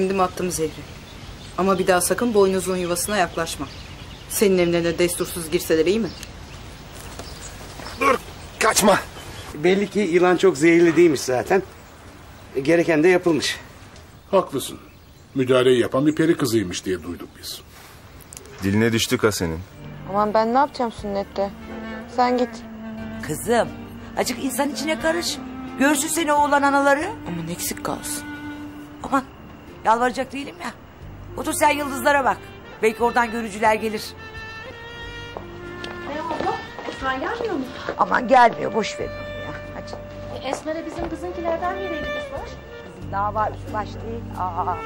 Emdim attım zehri. Ama bir daha sakın boynuzun yuvasına yaklaşma. Senin evine destursuz girseler iyi mi? Dur kaçma. Belli ki yılan çok zehirli değilmiş zaten. Gereken de yapılmış. Haklısın. Müdahaleyi yapan bir peri kızıymış diye duyduk biz. Diline düştük ha senin. Aman ben ne yapacağım sünnette? Sen git. Kızım acık insan içine karış. Görsün seni oğlan anaları. Aman eksik kalsın. Aman yalvaracak değilim ya. Otur sen yıldızlara bak. Belki oradan görücüler gelir. abla, Esra gelmiyor mu? Aman gelmiyor boş ver onu ya. Hadi. Esmer'e bizim kızınkilerden vereyim kızlar. Kızım dava üstü baş değil. Aa, hadi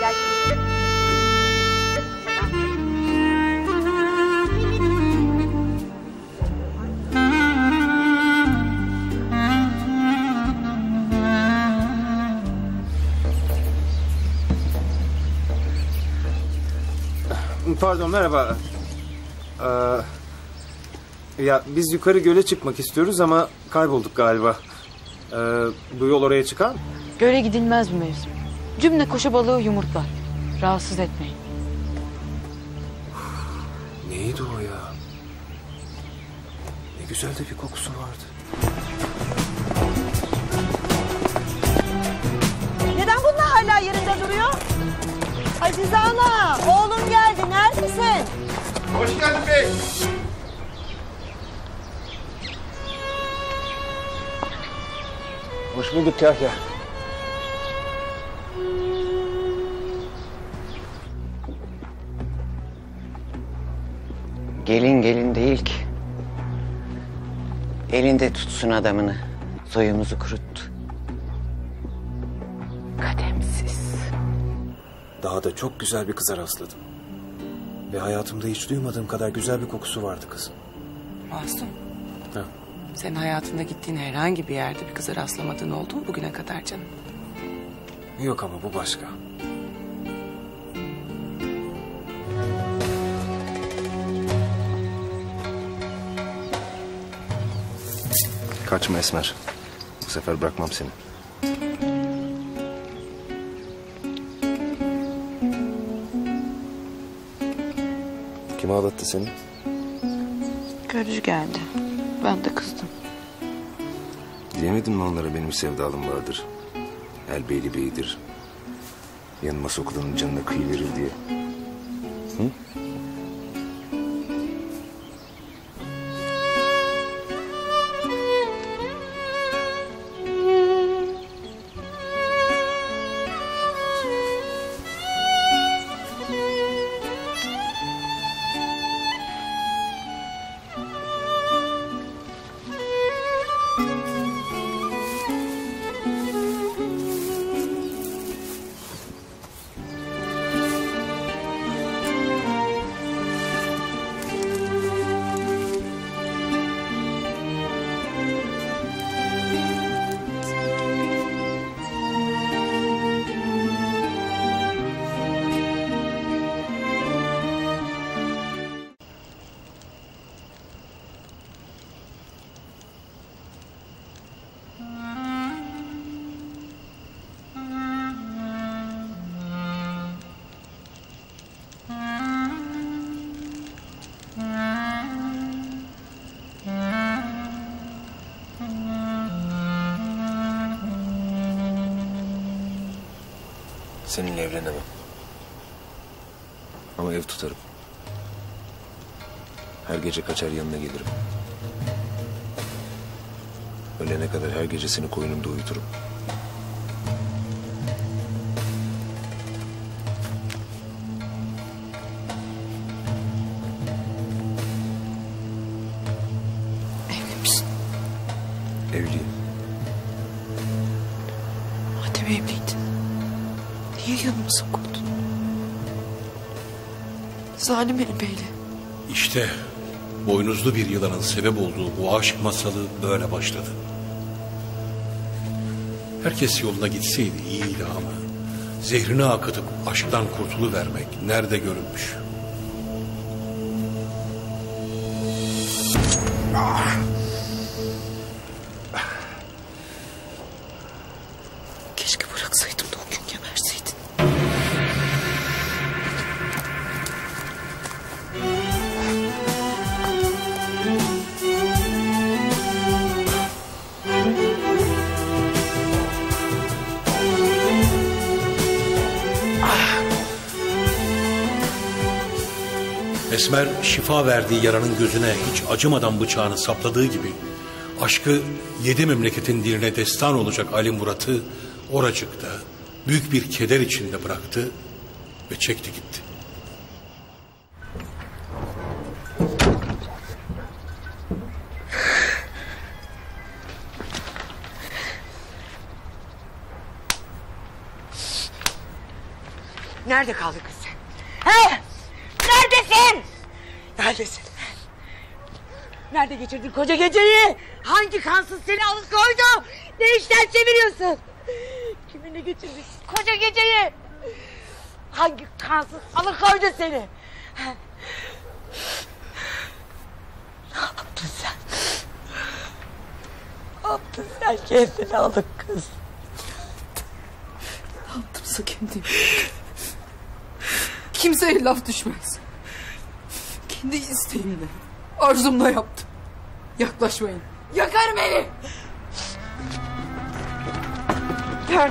gel. Pardon merhaba. Ee, ya biz yukarı göle çıkmak istiyoruz ama kaybolduk galiba. Ee, bu yol oraya çıkar mı? Göle gidilmez bu mevsim. Cümle koşu balığı yumurtlar. Rahatsız etmeyin. Neydi o ya? Ne güzel de bir kokusu vardı. Neden bunlar hala yerinde duruyor? Azize ana. Neredesin? Hoş geldin bey. Hoş bulduk Kahya. Gelin gelin değil ki. Elinde tutsun adamını. Soyumuzu kuruttu. Kademsiz. Daha da çok güzel bir kıza rastladım. Ve hayatımda hiç duymadığım kadar güzel bir kokusu vardı kızın. Masum. Ha. Sen hayatında gittiğin herhangi bir yerde bir kıza rastlamadığın oldu mu bugüne kadar canım? Yok ama bu başka. Kaçma Esmer. Bu sefer bırakmam seni. Kim ağlattı seni? Görücü geldi. Ben de kızdım. Diyemedin mi onlara benim sevdalım vardır? El beyli beydir. Yanıma sokulanın canına kıyıverir diye. Hı? Seninle evlenemem. Ama ev tutarım. Her gece kaçar yanına gelirim. Ölene kadar her gece seni koynumda uyuturum. El beyle. İşte boynuzlu bir yılanın sebep olduğu bu aşk masalı böyle başladı. Herkes yoluna gitseydi iyiydi ama zehrini akıtıp aşktan kurtuluvermek nerede görülmüş? Şifa verdiği yaranın gözüne hiç acımadan bıçağını sapladığı gibi aşkı yedi memleketin diline destan olacak Ali Murat'ı oracıkta büyük bir keder içinde bıraktı ve çekti gitti. Nerede kaldın kız sen? He? Neredesin? Neredesin? Nerede geçirdin koca geceyi? Hangi kansız seni alıkoydu? Ne işler çeviriyorsun? Kiminle geçirdin koca geceyi? Hangi kansız alıkoydu seni? Ne yaptın sen? Ne yaptın sen kendini alık kız? Ne yaptımsa kendim. Kimseye laf düşmez. Kendi isteğimle, arzumla yaptım. Yaklaşmayın. Yakarım beni. Gör.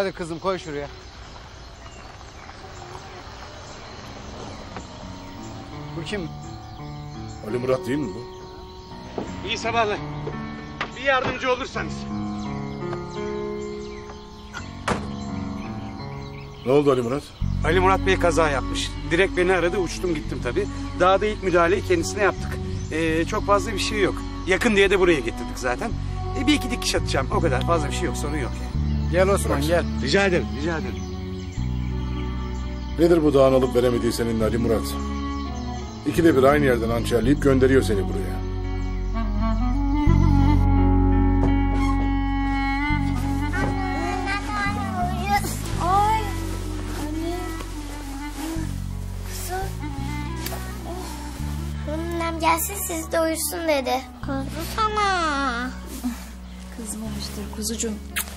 Hadi kızım koy şuraya. Bu kim? Ali Murat değil mi bu? İyi sabahlar. Bir yardımcı olursanız. Ne oldu Ali Murat? Ali Murat Bey kaza yapmış. Direkt beni aradı uçtum gittim tabii. Daha da ilk müdahaleyi kendisine yaptık. Ee, çok fazla bir şey yok. Yakın diye de buraya getirdik zaten. Ee, bir iki dikiş atacağım o kadar fazla bir şey yok sorun yok yani. Gel Osman gel. Rica ederim rica ederim. Nedir bu dağın alıp veremediği senin Ali Murat? İkide bir aynı yerden hançerleyip gönderiyor seni buraya. Gelsin siz de uyusun dedi. Kızdı sana. Kızmamıştır kuzucuğum.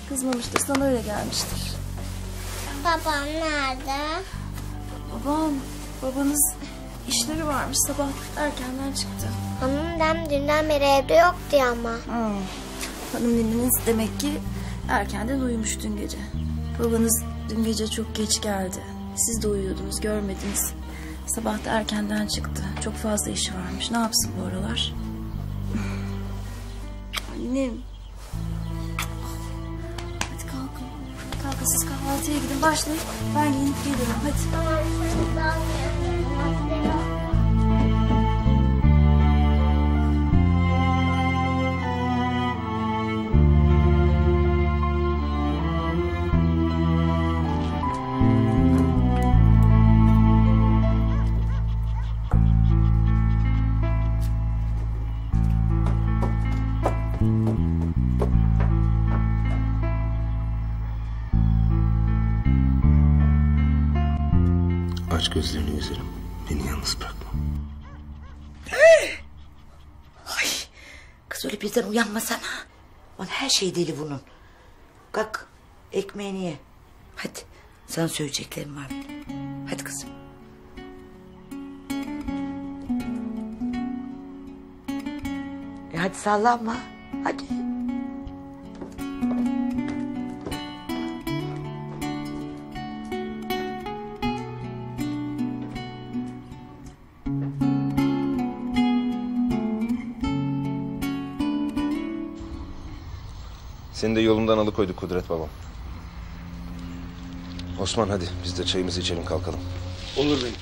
Kızmamıştır sana öyle gelmiştir. Babam nerede? Babam, babanız işleri varmış sabah erkenden çıktı. Hanım dünden beri evde yoktu ama. Hanım nineniz demek ki erkenden uyumuş dün gece. Babanız dün gece çok geç geldi. Siz de uyuyordunuz görmediniz. Sabah da erkenden çıktı. Çok fazla işi varmış. Ne yapsın bu aralar? Annem. Siz kahvaltıya gidin. Başlayın. Ben giyinip gelirim. Hadi. Gözlerini yüzerim. Beni yalnız bırakma. Ay, kız öyle birden uyanmasana. Bana her şey deli bunun. Kalk ekmeğini ye. Hadi sana söyleyeceklerim var. Hadi kızım. E hadi sallanma. Hadi. Seni de yolundan alıkoyduk Kudret babam. Osman hadi biz de çayımızı içelim kalkalım. Olur benim.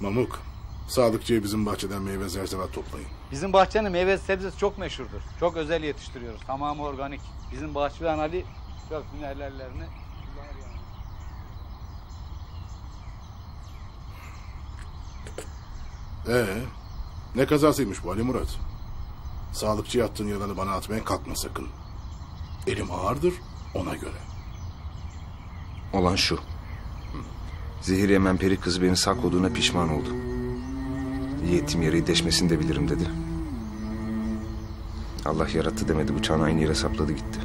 Mamuk, Sadıkçı'ya bizim bahçeden meyve zerzevat toplayın. Bizim bahçenin meyve sebzesi çok meşhurdur. Çok özel yetiştiriyoruz. Tamamı organik. Bizim bahçıvan Ali Çok yani. Ee, ne kazasıymış bu Ali Murat? Sağlıkçıya attığın yalanı bana atmaya kalkma sakın. Elim ağırdır ona göre. Olan şu. Zehir yemen peri kız beni sakladığına pişman oldu. Yiğitim yere deşmesini de bilirim dedi. Allah yarattı demedi bıçağını aynı yere sapladı gitti.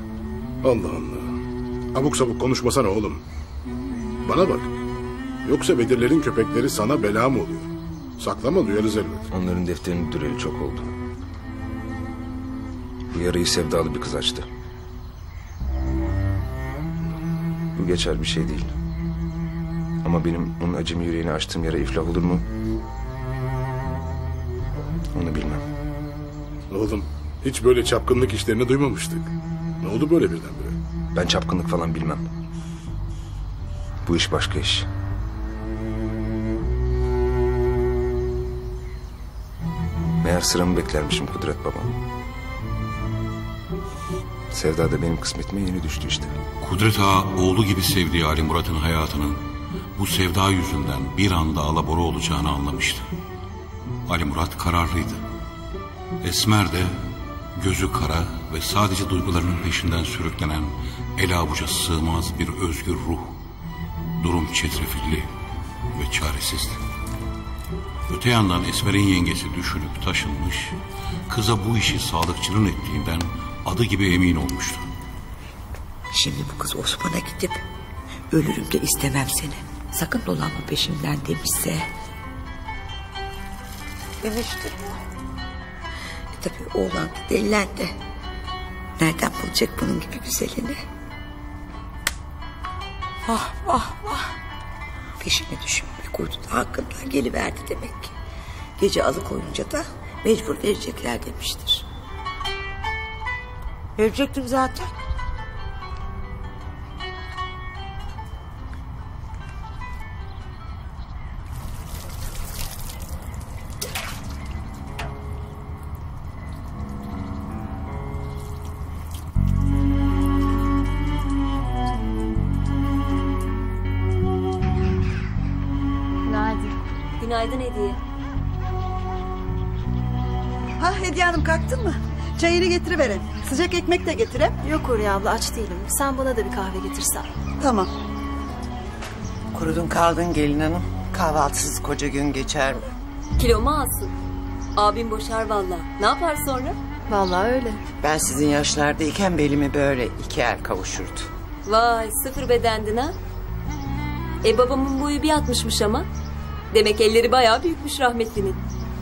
Allah Allah. Abuk sabuk konuşmasana oğlum. Bana bak. Yoksa Bedirlerin köpekleri sana bela mı oluyor? Saklama duyarız elbet. Onların defterini düreli çok oldu. Bu yarayı sevdalı bir kız açtı. Bu geçer bir şey değil. Ama benim onun acemi yüreğini açtığım yere iflah olur mu? Onu bilmem. Oğlum hiç böyle çapkınlık işlerini duymamıştık. Ne oldu böyle birdenbire? Ben çapkınlık falan bilmem. Bu iş başka iş. Meğer sıramı beklermişim Kudret babam. Sevda da benim kısmetime yeni düştü işte. Kudret Ağa oğlu gibi sevdiği Ali Murat'ın hayatının bu sevda yüzünden bir anda alabora olacağını anlamıştı. Ali Murat kararlıydı. Esmer de gözü kara ve sadece duygularının peşinden sürüklenen el avuca sığmaz bir özgür ruh. Durum çetrefilli ve çaresizdi. Öte yandan Esmer'in yengesi düşünüp taşınmış, kıza bu işi sağlıkçının ettiğinden adı gibi emin olmuştu. Şimdi bu kız Osman'a gidip ölürüm de istemem seni. Sakın dolanma peşimden demişse. Demiştir. E tabi oğlan da delilendi. Nereden bulacak bunun gibi güzelini? Vah vah vah. Peşine düşmeye koydu da hakkından geliverdi demek ki. Gece alıkoyunca da mecbur verecekler demiştir. Verecektim zaten. Günaydın. Günaydın Hediye. Ha Hediye Hanım kalktın mı? Çayını getiriverin. Sıcak ekmek de getirem. Yok Huriye abla aç değilim. Sen bana da bir kahve getirsen. Tamam. Kurudun kaldın gelin hanım. Kahvaltısız koca gün geçer mi? Kilomu alsın. Abim boşar valla. Ne yapar sonra? Vallahi öyle. Ben sizin yaşlardayken belimi böyle iki el kavuşurdu. Vay sıfır bedendin ha. E babamın boyu bir atmışmış ama. Demek elleri bayağı büyükmüş rahmetlinin.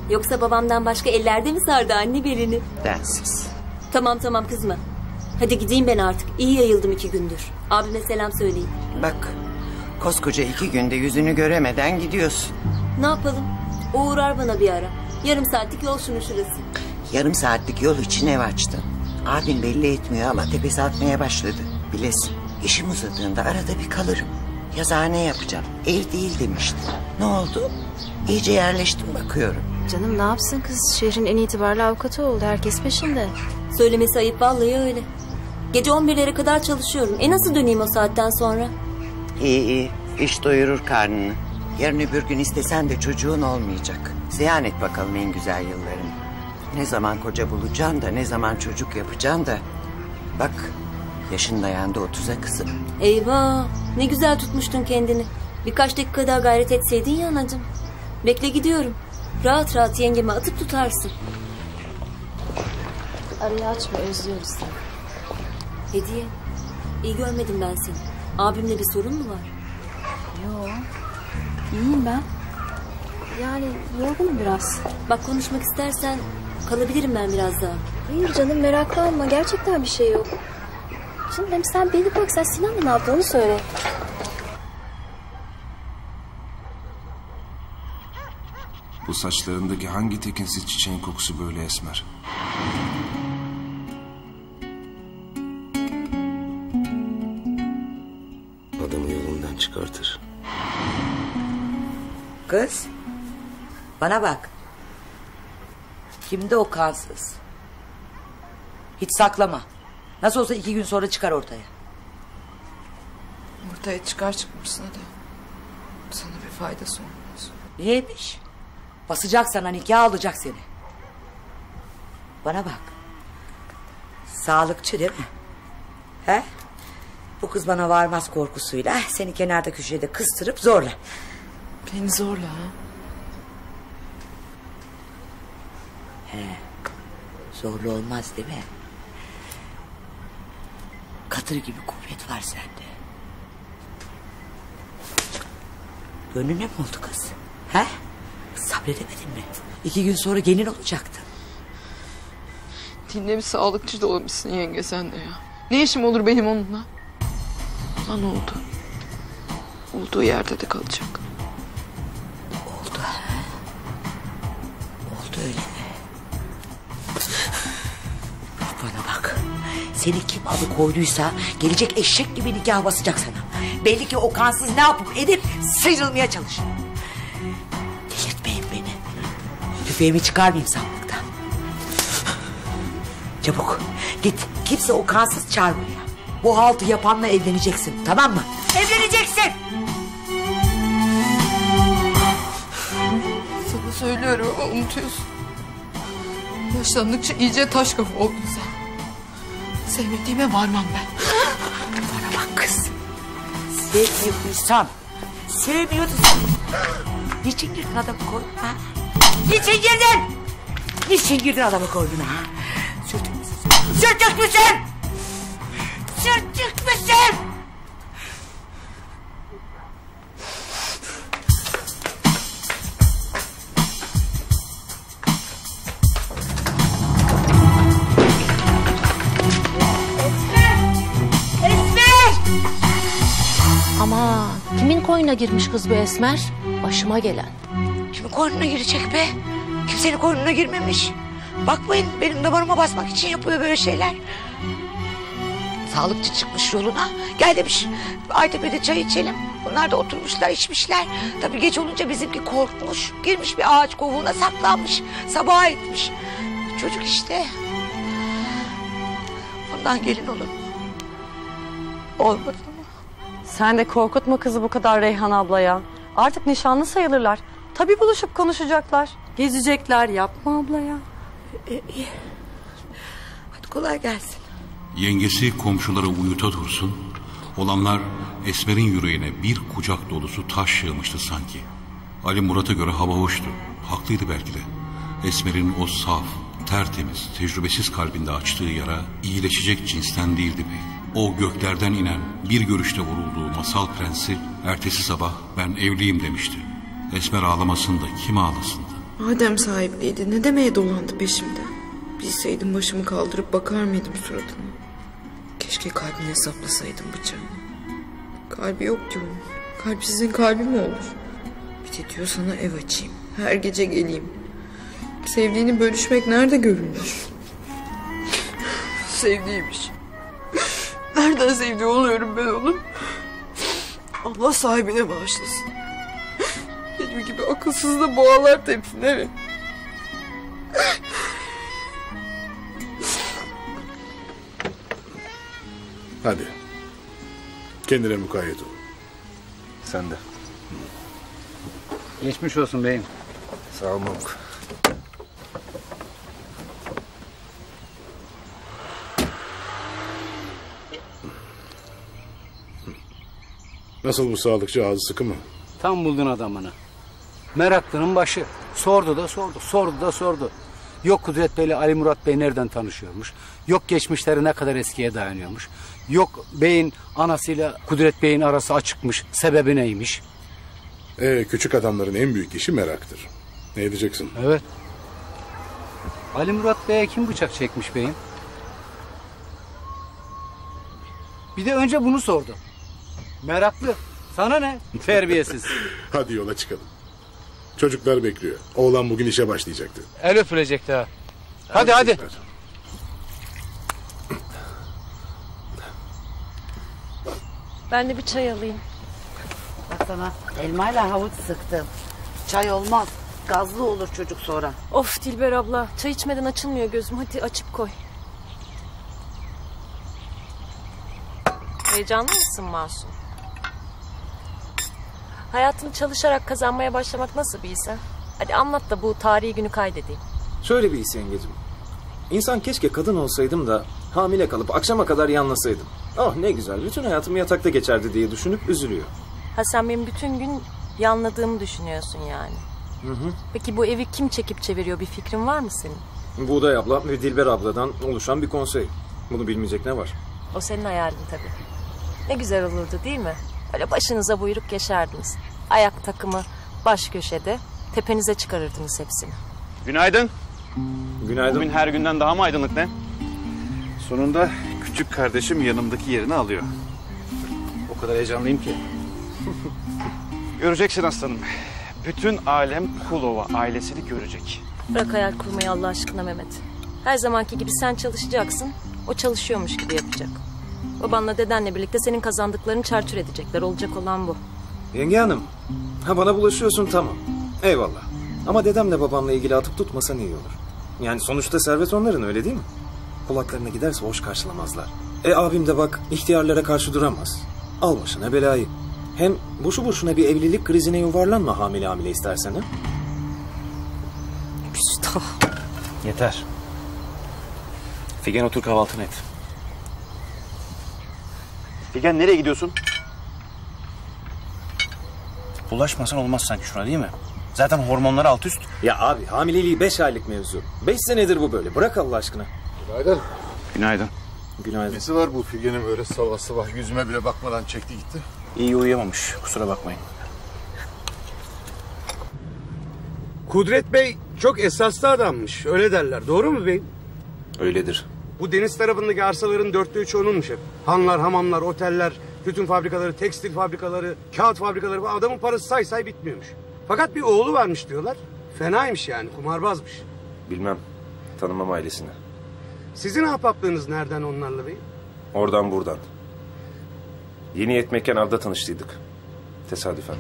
Yoksa babamdan başka ellerde mi sardı anne belini? Densiz. Tamam tamam kızma. Hadi gideyim ben artık. İyi yayıldım iki gündür. Abime selam söyleyin. Bak koskoca iki günde yüzünü göremeden gidiyorsun. Ne yapalım? O uğrar bana bir ara. Yarım saatlik yol şunun şurası. Yarım saatlik yol için ev açtın. Abin belli etmiyor ama tepesi atmaya başladı. Bilesin işim uzadığında arada bir kalırım. Yazıhane yapacağım. Ev değil demişti. Ne oldu? İyice yerleştim bakıyorum. Canım ne yapsın kız? Şehrin en itibarlı avukatı oldu. Herkes peşinde. Söylemesi ayıp vallahi öyle. Gece 11'lere kadar çalışıyorum. E nasıl döneyim o saatten sonra? İyi iyi. İş doyurur karnını. Yarın öbür gün istesen de çocuğun olmayacak. Ziyan et bakalım en güzel yıllarını. Ne zaman koca bulacaksın da ne zaman çocuk yapacaksın da. Bak yaşın dayandı otuza kızım. Eyvah ne güzel tutmuştun kendini. Birkaç dakika daha gayret etseydin ya anacığım. Bekle gidiyorum. Rahat rahat yengeme atıp tutarsın. Arayı açma özlüyoruz seni. Hediye iyi görmedim ben seni. Abimle bir sorun mu var? Yo. İyiyim ben. Yani yorgunum biraz. Bak konuşmak istersen kalabilirim ben biraz daha. Hayır canım meraklanma. Gerçekten bir şey yok. Canım hem sen beni bırak sen Sinan'la ne yaptığını söyle. Bu saçlarındaki hangi tekinsiz çiçeğin kokusu böyle esmer? Adamı yolundan çıkartır. Kız. Bana bak. Kimde o kansız? Hiç saklama. Nasıl olsa iki gün sonra çıkar ortaya. ortaya çıkar çıkmışsın da sana bir faydası olmaz. Niyeymiş? Basacak sana nikah alacak seni. Bana bak. Sağlıkçı değil mi? He? Bu kız bana varmaz korkusuyla seni kenarda köşede kıstırıp zorla. Beni zorla ha. He. Zorlu olmaz değil mi? Katır gibi kuvvet var sende. Gönlüne mi oldu kız? He? Sabredemedin mi? İki gün sonra gelin olacaktın. Dinle bir sağlıkçı da olmuşsun yenge sen de ya. Ne işim olur benim onunla? Lan oldu. Olduğu yerde de kalacak. Oldu. Oldu öyle mi? Bana bak. Seni kim alıkoyduysa gelecek eşek gibi nikah basacak sana. Belli ki o kansız ne yapıp edip sıyrılmaya çalışıyor. Tüfeğimi çıkarmayayım sandıktan. Çabuk git kimse o kansız çağırmıyor. Bu haltı yapanla evleneceksin tamam mı? Evleneceksin. Sana söylüyorum ama unutuyorsun. Yaşlandıkça iyice taş kafa oldun sen. Sevmediğime varmam ben. Bana bak kız. Sevmiyorduysan. Sevmiyorduysan. Niçin girdin adamı koynuna? Niçin girdin? Niçin girdin adamı koynuna? ha? Sürtük müsün? Sürtük müsün? Sürtük müsün? Esmer! Ama kimin koyuna girmiş kız bu Esmer? Başıma gelen. Koynuna girecek be? Kimsenin koynuna girmemiş. Bakmayın benim damarıma basmak için yapıyor böyle şeyler. Sağlıkçı çıkmış yoluna. Gel demiş Aytepe'de çay içelim. Bunlar da oturmuşlar içmişler. Tabii geç olunca bizimki korkmuş. Girmiş bir ağaç kovuğuna saklanmış. Sabaha etmiş. Çocuk işte. Ondan gelin olur. Olmadı mı? Sen de korkutma kızı bu kadar Reyhan ablaya. Artık nişanlı sayılırlar. Tabii buluşup konuşacaklar. Gezecekler yapma ablaya. Hadi kolay gelsin. Yengesi komşuları uyuta dursun. Olanlar Esmer'in yüreğine bir kucak dolusu taş yığmıştı sanki. Ali Murat'a göre hava hoştu. Haklıydı belki de. Esmer'in o saf, tertemiz, tecrübesiz kalbinde açtığı yara iyileşecek cinsten değildi pek. O göklerden inen, bir görüşte vurulduğu masal prensi ertesi sabah ben evliyim demişti. Esmer ağlamasın da kim ağlasın da. Madem sahipliydi ne demeye dolandı peşimden? Bilseydim başımı kaldırıp bakar mıydım suratına? Keşke kalbine saplasaydım bıçağı. Kalbi yok ki onun. Kalpsizin kalbi mi olur? Bir de diyor sana ev açayım. Her gece geleyim. Sevdiğini bölüşmek nerede görülmüş? Sevdiğiymiş. Nereden sevdiği oluyorum ben onu? Allah sahibine bağışlasın. Benim gibi akılsız da boğalar tepsinleri. Hadi. Kendine mukayyet ol. Sen de. Geçmiş olsun beyim. Sağ ol Mamuk. Nasıl bu sağlıkçı ağzı sıkı mı? Tam buldun adamını. Meraklının başı. Sordu da sordu, sordu da sordu. Yok Kudret Bey'le Ali Murat Bey nereden tanışıyormuş. Yok geçmişleri ne kadar eskiye dayanıyormuş. Yok beyin anasıyla Kudret Bey'in arası açıkmış. Sebebi neymiş? Ee, küçük adamların en büyük işi meraktır. Ne edeceksin? Evet. Ali Murat Bey'e kim bıçak çekmiş beyim? Bir de önce bunu sordu. Meraklı. Sana ne? Terbiyesiz. Hadi yola çıkalım. Çocuklar bekliyor. Oğlan bugün işe başlayacaktı. El öpülecek daha. Hadi hadi. Ben de bir çay alayım. Bak sana elmayla havuç sıktım. Çay olmaz. Gazlı olur çocuk sonra. Of Dilber abla çay içmeden açılmıyor gözüm. Hadi açıp koy. Heyecanlı mısın Masum? Hayatını çalışarak kazanmaya başlamak nasıl bir his ha? Hadi anlat da bu tarihi günü kaydedeyim. Şöyle bir his yengecim. İnsan keşke kadın olsaydım da hamile kalıp akşama kadar yanlasaydım. Ah ne güzel bütün hayatım yatakta geçerdi diye düşünüp üzülüyor. Ha sen benim bütün gün yanladığımı düşünüyorsun yani. Hı hı. Peki bu evi kim çekip çeviriyor bir fikrin var mı senin? Buğday abla ve Dilber abladan oluşan bir konsey. Bunu bilmeyecek ne var? O senin hayalin tabii. Ne güzel olurdu değil mi? Öyle başınıza buyruk geçerdiniz. Ayak takımı baş köşede. Tepenize çıkarırdınız hepsini. Günaydın. Günaydın. Bugün her günden daha mı aydınlık ne? Sonunda küçük kardeşim yanımdaki yerini alıyor. O kadar heyecanlıyım ki. Göreceksin aslanım. Bütün alem Kulova ailesini görecek. Bırak hayal kurmayı Allah aşkına Mehmet. Her zamanki gibi sen çalışacaksın. O çalışıyormuş gibi yapacak. Babanla dedenle birlikte senin kazandıklarını çarçur edecekler. Olacak olan bu. Yenge hanım. Ha bana bulaşıyorsun tamam. Eyvallah. Ama dedemle babamla ilgili atıp tutmasan iyi olur. Yani sonuçta servet onların öyle değil mi? Kulaklarına giderse hoş karşılamazlar. E abim de bak ihtiyarlara karşı duramaz. Al başına belayı. Hem boşu boşuna bir evlilik krizine yuvarlanma hamile hamile istersen ha. Yeter. Figen otur kahvaltını et. Figen nereye gidiyorsun? Bulaşmasan olmaz sanki şuna değil mi? Zaten hormonlar alt üst. Ya abi hamileliği beş aylık mevzu. Beş senedir bu böyle. Bırak Allah aşkına. Günaydın. Günaydın. Günaydın. Nesi var bu Figen'im öyle sabah sabah yüzüme bile bakmadan çekti gitti. İyi uyuyamamış kusura bakmayın. Kudret Bey çok esaslı adammış. Öyle derler. Doğru mu beyim? Öyledir. Bu deniz tarafındaki arsaların dörtte üçü onunmuş hep. Hanlar, hamamlar, oteller, tütün fabrikaları, tekstil fabrikaları, kağıt fabrikaları. falan. Adamın parası say say bitmiyormuş. Fakat bir oğlu varmış diyorlar. Fenaymış yani, kumarbazmış. Bilmem. Tanımam ailesini. Sizin ahbaplığınız nereden onlarla beyim? Oradan buradan. Yeni yetmekken avda tanıştıydık. Tesadüfen.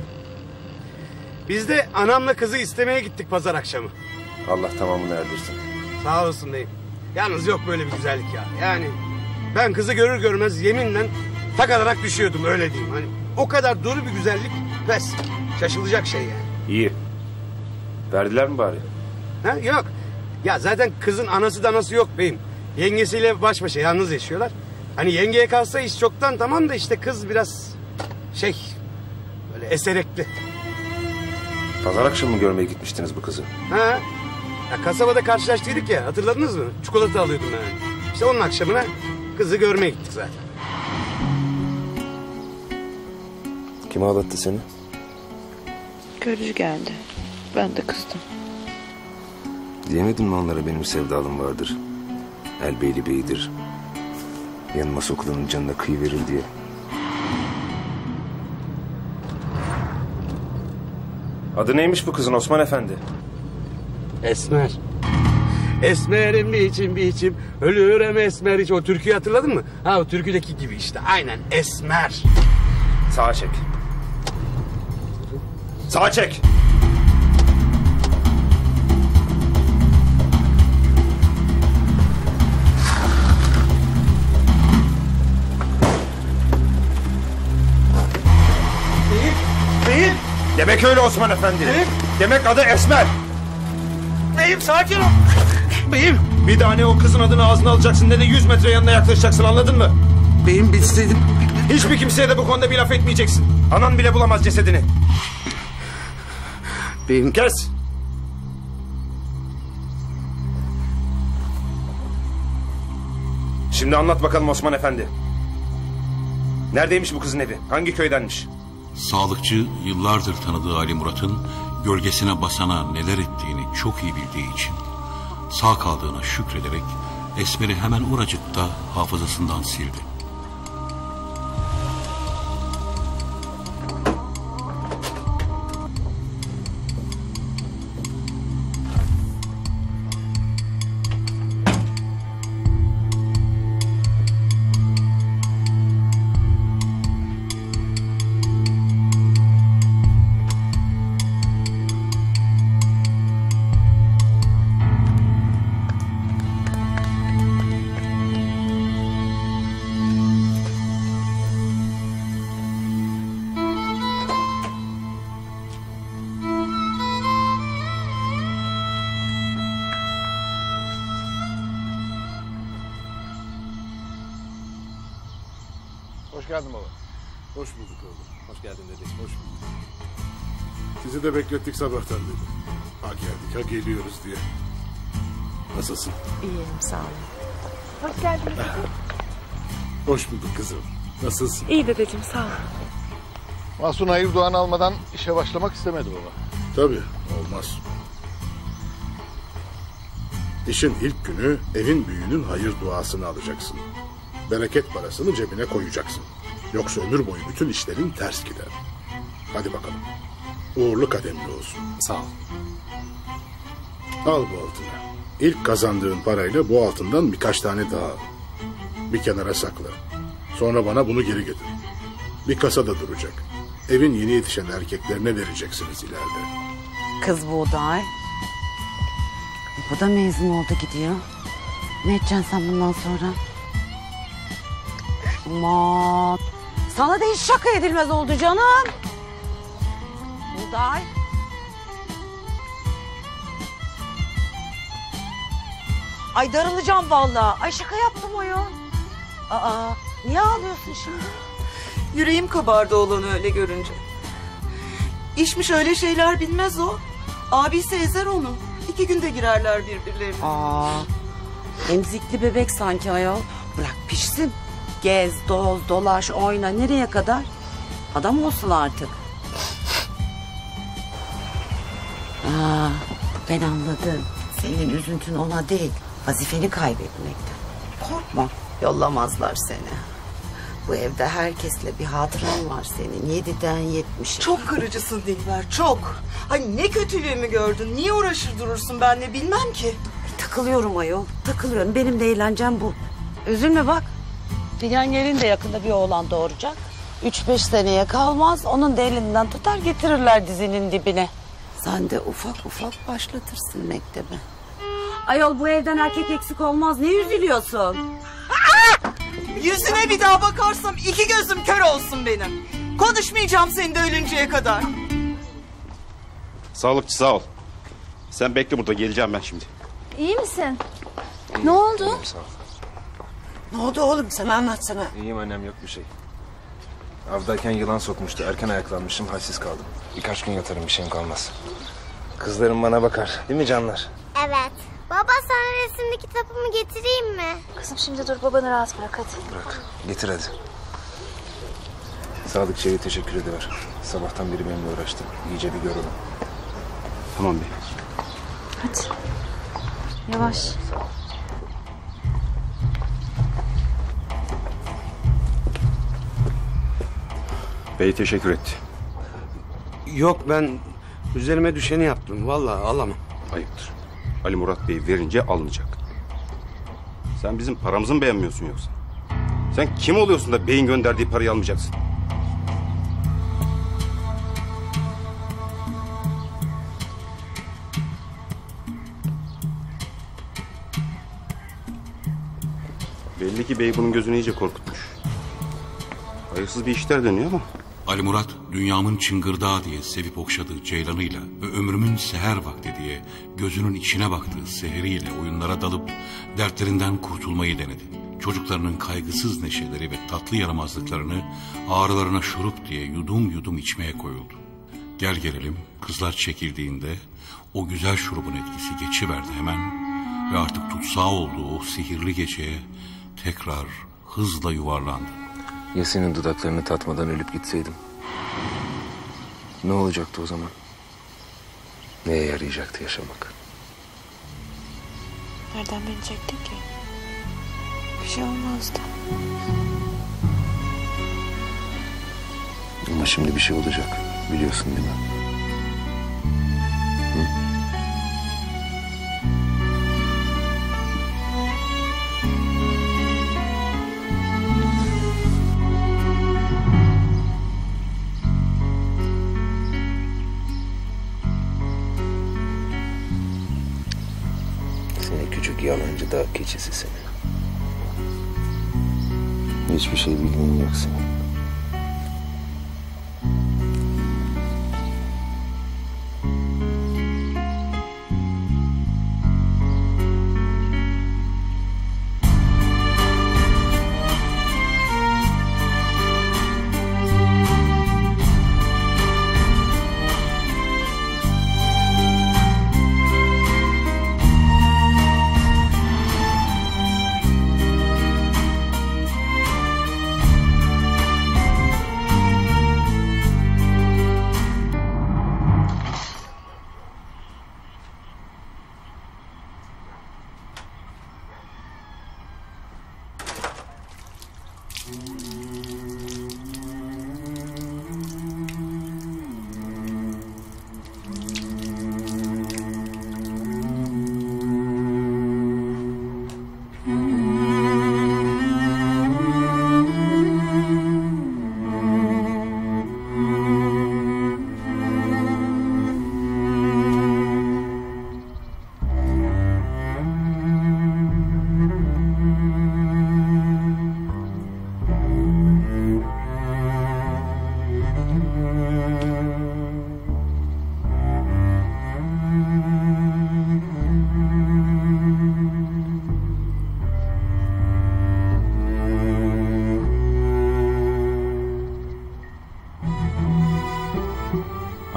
Biz de anamla kızı istemeye gittik pazar akşamı. Allah tamamını erdirsin. Sağ olasın beyim. Yalnız yok böyle bir güzellik ya. Yani ben kızı görür görmez yeminle takalarak düşüyordum öyle diyeyim. Hani o kadar duru bir güzellik pes. Şaşılacak şey yani. İyi. Verdiler mi bari? Ha, yok. Ya zaten kızın anası da anası yok beyim. Yengesiyle baş başa yalnız yaşıyorlar. Hani yengeye kalsa iş çoktan tamam da işte kız biraz şey böyle eserekli. Pazar akşamı görmeye gitmiştiniz bu kızı. Ha? Ya kasabada karşılaştıydık ya hatırladınız mı? Çikolata alıyordum ben. İşte onun akşamına kızı görmeye gittik zaten. Kim ağlattı seni? Görücü geldi. Ben de kızdım. Diyemedin mi onlara benim sevdalım vardır. Elbeyli beydir. Yanıma sokulanın canına kıyıverir diye. Adı neymiş bu kızın Osman Efendi? Esmer. Esmerim bir içim bir içim ölürüm esmer hiç. O türküyü hatırladın mı? Ha o türküdeki gibi işte aynen esmer. Sağa çek. Sağa çek. Beyim. Demek öyle Osman Efendi. Demek adı Esmer. Beyim sakin ol. Beyim. Bir daha ne o kızın adını ağzına alacaksın ne de 100 metre yanına yaklaşacaksın anladın mı? Beyim bilseydim. Hiçbir kimseye de bu konuda bir laf etmeyeceksin. Anan bile bulamaz cesedini. Beyim. Kes. Şimdi anlat bakalım Osman Efendi. Neredeymiş bu kızın evi? Hangi köydenmiş? Sağlıkçı yıllardır tanıdığı Ali Murat'ın gölgesine basana neler ettiğini çok iyi bildiği için sağ kaldığına şükrederek Esmer'i hemen oracıkta hafızasından sildi. Geldin baba. Hoş bulduk oğlum. Hoş geldin dedeciğim. Hoş bulduk. Sizi de beklettik sabahtan dedi. Ha geldik ha geliyoruz diye. Nasılsın? İyiyim sağ olun. Hoş geldiniz. Hoş bulduk kızım. Nasılsın? İyi dedeciğim sağ ol. Mahsun hayır duanı almadan işe başlamak istemedi baba. Tabii olmaz. İşin ilk günü evin büyüğünün hayır duasını alacaksın. Bereket parasını cebine koyacaksın. Yoksa ömür boyu bütün işlerin ters gider. Hadi bakalım. Uğurlu kademli olsun. Sağ ol. Al bu altını. İlk kazandığın parayla bu altından birkaç tane daha al. Bir kenara sakla. Sonra bana bunu geri getir. Bir kasada duracak. Evin yeni yetişen erkeklerine vereceksiniz ileride. Kız buğday. Bu da mezun oldu gidiyor. Ne edeceksin sen bundan sonra? Aman. Sana da hiç şaka edilmez oldu canım. Buğday. Ay darılacağım vallahi. Ay şaka yaptım ayol. Aa, niye ağlıyorsun şimdi? Yüreğim kabardı olanı öyle görünce. İşmiş öyle şeyler bilmez o. Abisi ezer onu. İki günde girerler birbirlerine. Aa, emzikli bebek sanki ayol. Bırak pişsin. Gez, doz, dolaş, oyna. Nereye kadar? Adam olsun artık. Aa, ben anladım. Senin üzüntün ona değil, vazifeni kaybetmekten. Korkma, yollamazlar seni. Bu evde herkesle bir hatıran var senin. Yediden yetmişe. Çok kırıcısın Dilber, çok. Ay ne kötülüğümü gördün. Niye uğraşır durursun benle bilmem ki. Takılıyorum ayol, takılıyorum. Benim de eğlencem bu. Üzülme bak. Figen gelin de yakında bir oğlan doğuracak. Üç beş seneye kalmaz. Onun da elinden tutar getirirler dizinin dibine. Sen de ufak ufak başlatırsın mektebe. Ayol bu evden erkek eksik olmaz. Ne üzülüyorsun? Yüzüne bir daha bakarsam iki gözüm kör olsun benim. Konuşmayacağım seninle ölünceye kadar. Sağlıkçı sağ ol. Sen bekle burada geleceğim ben şimdi. İyi misin? Ne oldu? Sağ ol. Ne oldu oğlum sen anlatsana. İyiyim annem yok bir şey. Avdayken yılan sokmuştu. Erken ayaklanmışım. Halsiz kaldım. Birkaç gün yatarım bir şeyim kalmaz. Kızlarım bana bakar. Değil mi canlar? Evet. Baba sana resimli kitabımı getireyim mi? Kızım şimdi dur babanı rahat bırak hadi. Bırak. Getir hadi. Sadıkçı'ya teşekkür ediver. Sabahtan beri benimle uğraştı. İyice bir gör onu. Tamam bey. Hadi. Yavaş. Bey teşekkür etti. Yok ben üzerime düşeni yaptım. Vallahi alamam. Ayıptır. Ali Murat Bey verince alınacak. Sen bizim paramızı mı beğenmiyorsun yoksa? Sen kim oluyorsun da beyin gönderdiği parayı almayacaksın? Belli ki bey bunun gözünü iyice korkutmuş. Hayırsız bir işler dönüyor ama. Ali Murat dünyamın çıngırdağı diye sevip okşadığı ceylanıyla ve ömrümün seher vakti diye gözünün içine baktığı seheriyle oyunlara dalıp dertlerinden kurtulmayı denedi. Çocuklarının kaygısız neşeleri ve tatlı yaramazlıklarını ağrılarına şurup diye yudum yudum içmeye koyuldu. Gel gelelim kızlar çekildiğinde o güzel şurubun etkisi geçiverdi hemen ve artık tutsağı olduğu o sihirli geceye tekrar hızla yuvarlandı. Ya senin dudaklarını tatmadan ölüp gitseydim? Ne olacaktı o zaman? Neye yarayacaktı yaşamak? Nereden bilecektin ki? Bir şey olmazdı. Ama şimdi bir şey olacak. Biliyorsun değil mi? Seni dağ keçisi seni. Hiçbir şey bildiğin yok senin.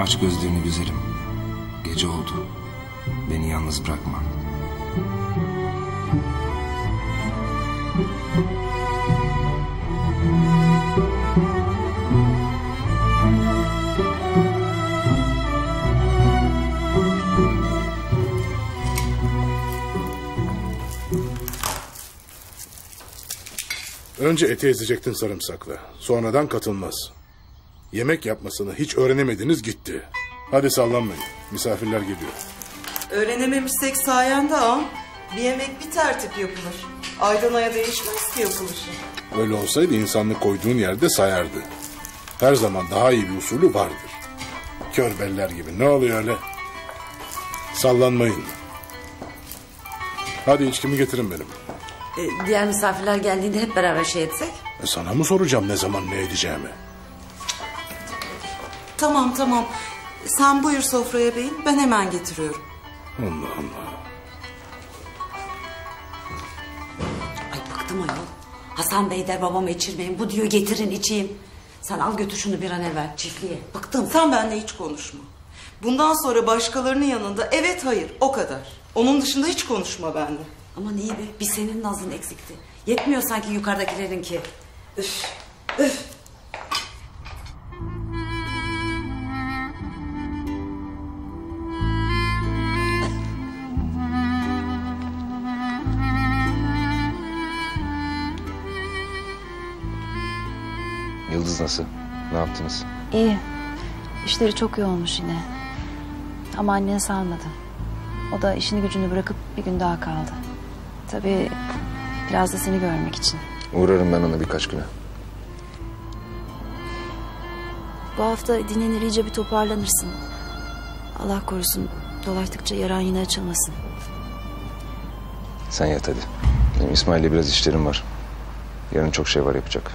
Aç gözlerini güzelim. Gece oldu. Beni yalnız bırakma. Önce eti ezecektin sarımsakla. Sonradan katılmaz. Yemek yapmasını hiç öğrenemediniz gitti. Hadi sallanmayın. Misafirler geliyor. Öğrenememişsek sayende ağam. Bir yemek bir tertip yapılır. Aydan aya değişmez ki yapılışı. Öyle olsaydı insanlık koyduğun yerde sayardı. Her zaman daha iyi bir usulü vardır. Kör beller gibi. Ne oluyor öyle? Sallanmayın. Hadi içkimi getirin benim. Ee, diğer misafirler geldiğinde hep beraber şey etsek. E sana mı soracağım ne zaman ne edeceğimi? Tamam tamam. Sen buyur sofraya beyim. Ben hemen getiriyorum. Allah Allah. Ay bıktım ayol. Hasan Bey der babama içirmeyin. Bu diyor getirin içeyim. Sen al götür şunu bir an evvel çiftliğe. Bıktım. Sen benimle hiç konuşma. Bundan sonra başkalarının yanında evet hayır o kadar. Onun dışında hiç konuşma bende. Aman iyi be bir senin nazın eksikti. Yetmiyor sanki yukarıdakilerinki. Üf üf. Yıldız nasıl? Ne yaptınız? İyi. İşleri çok yoğunmuş yine. Ama anneni salmadı. O da işini gücünü bırakıp bir gün daha kaldı. Tabii biraz da seni görmek için. Uğrarım ben ona birkaç güne. Bu hafta dinlenir iyice bir toparlanırsın. Allah korusun dolaştıkça yaran yine açılmasın. Sen yat hadi. Benim İsmail'le biraz işlerim var. Yarın çok şey var yapacak.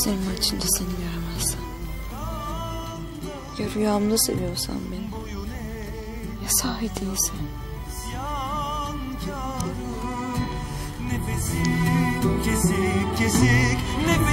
Gözlerimi açınca seni göremezsem? Ya rüyamda seviyorsan beni? Ya sahi? Nefesim kesik kesik nefesimde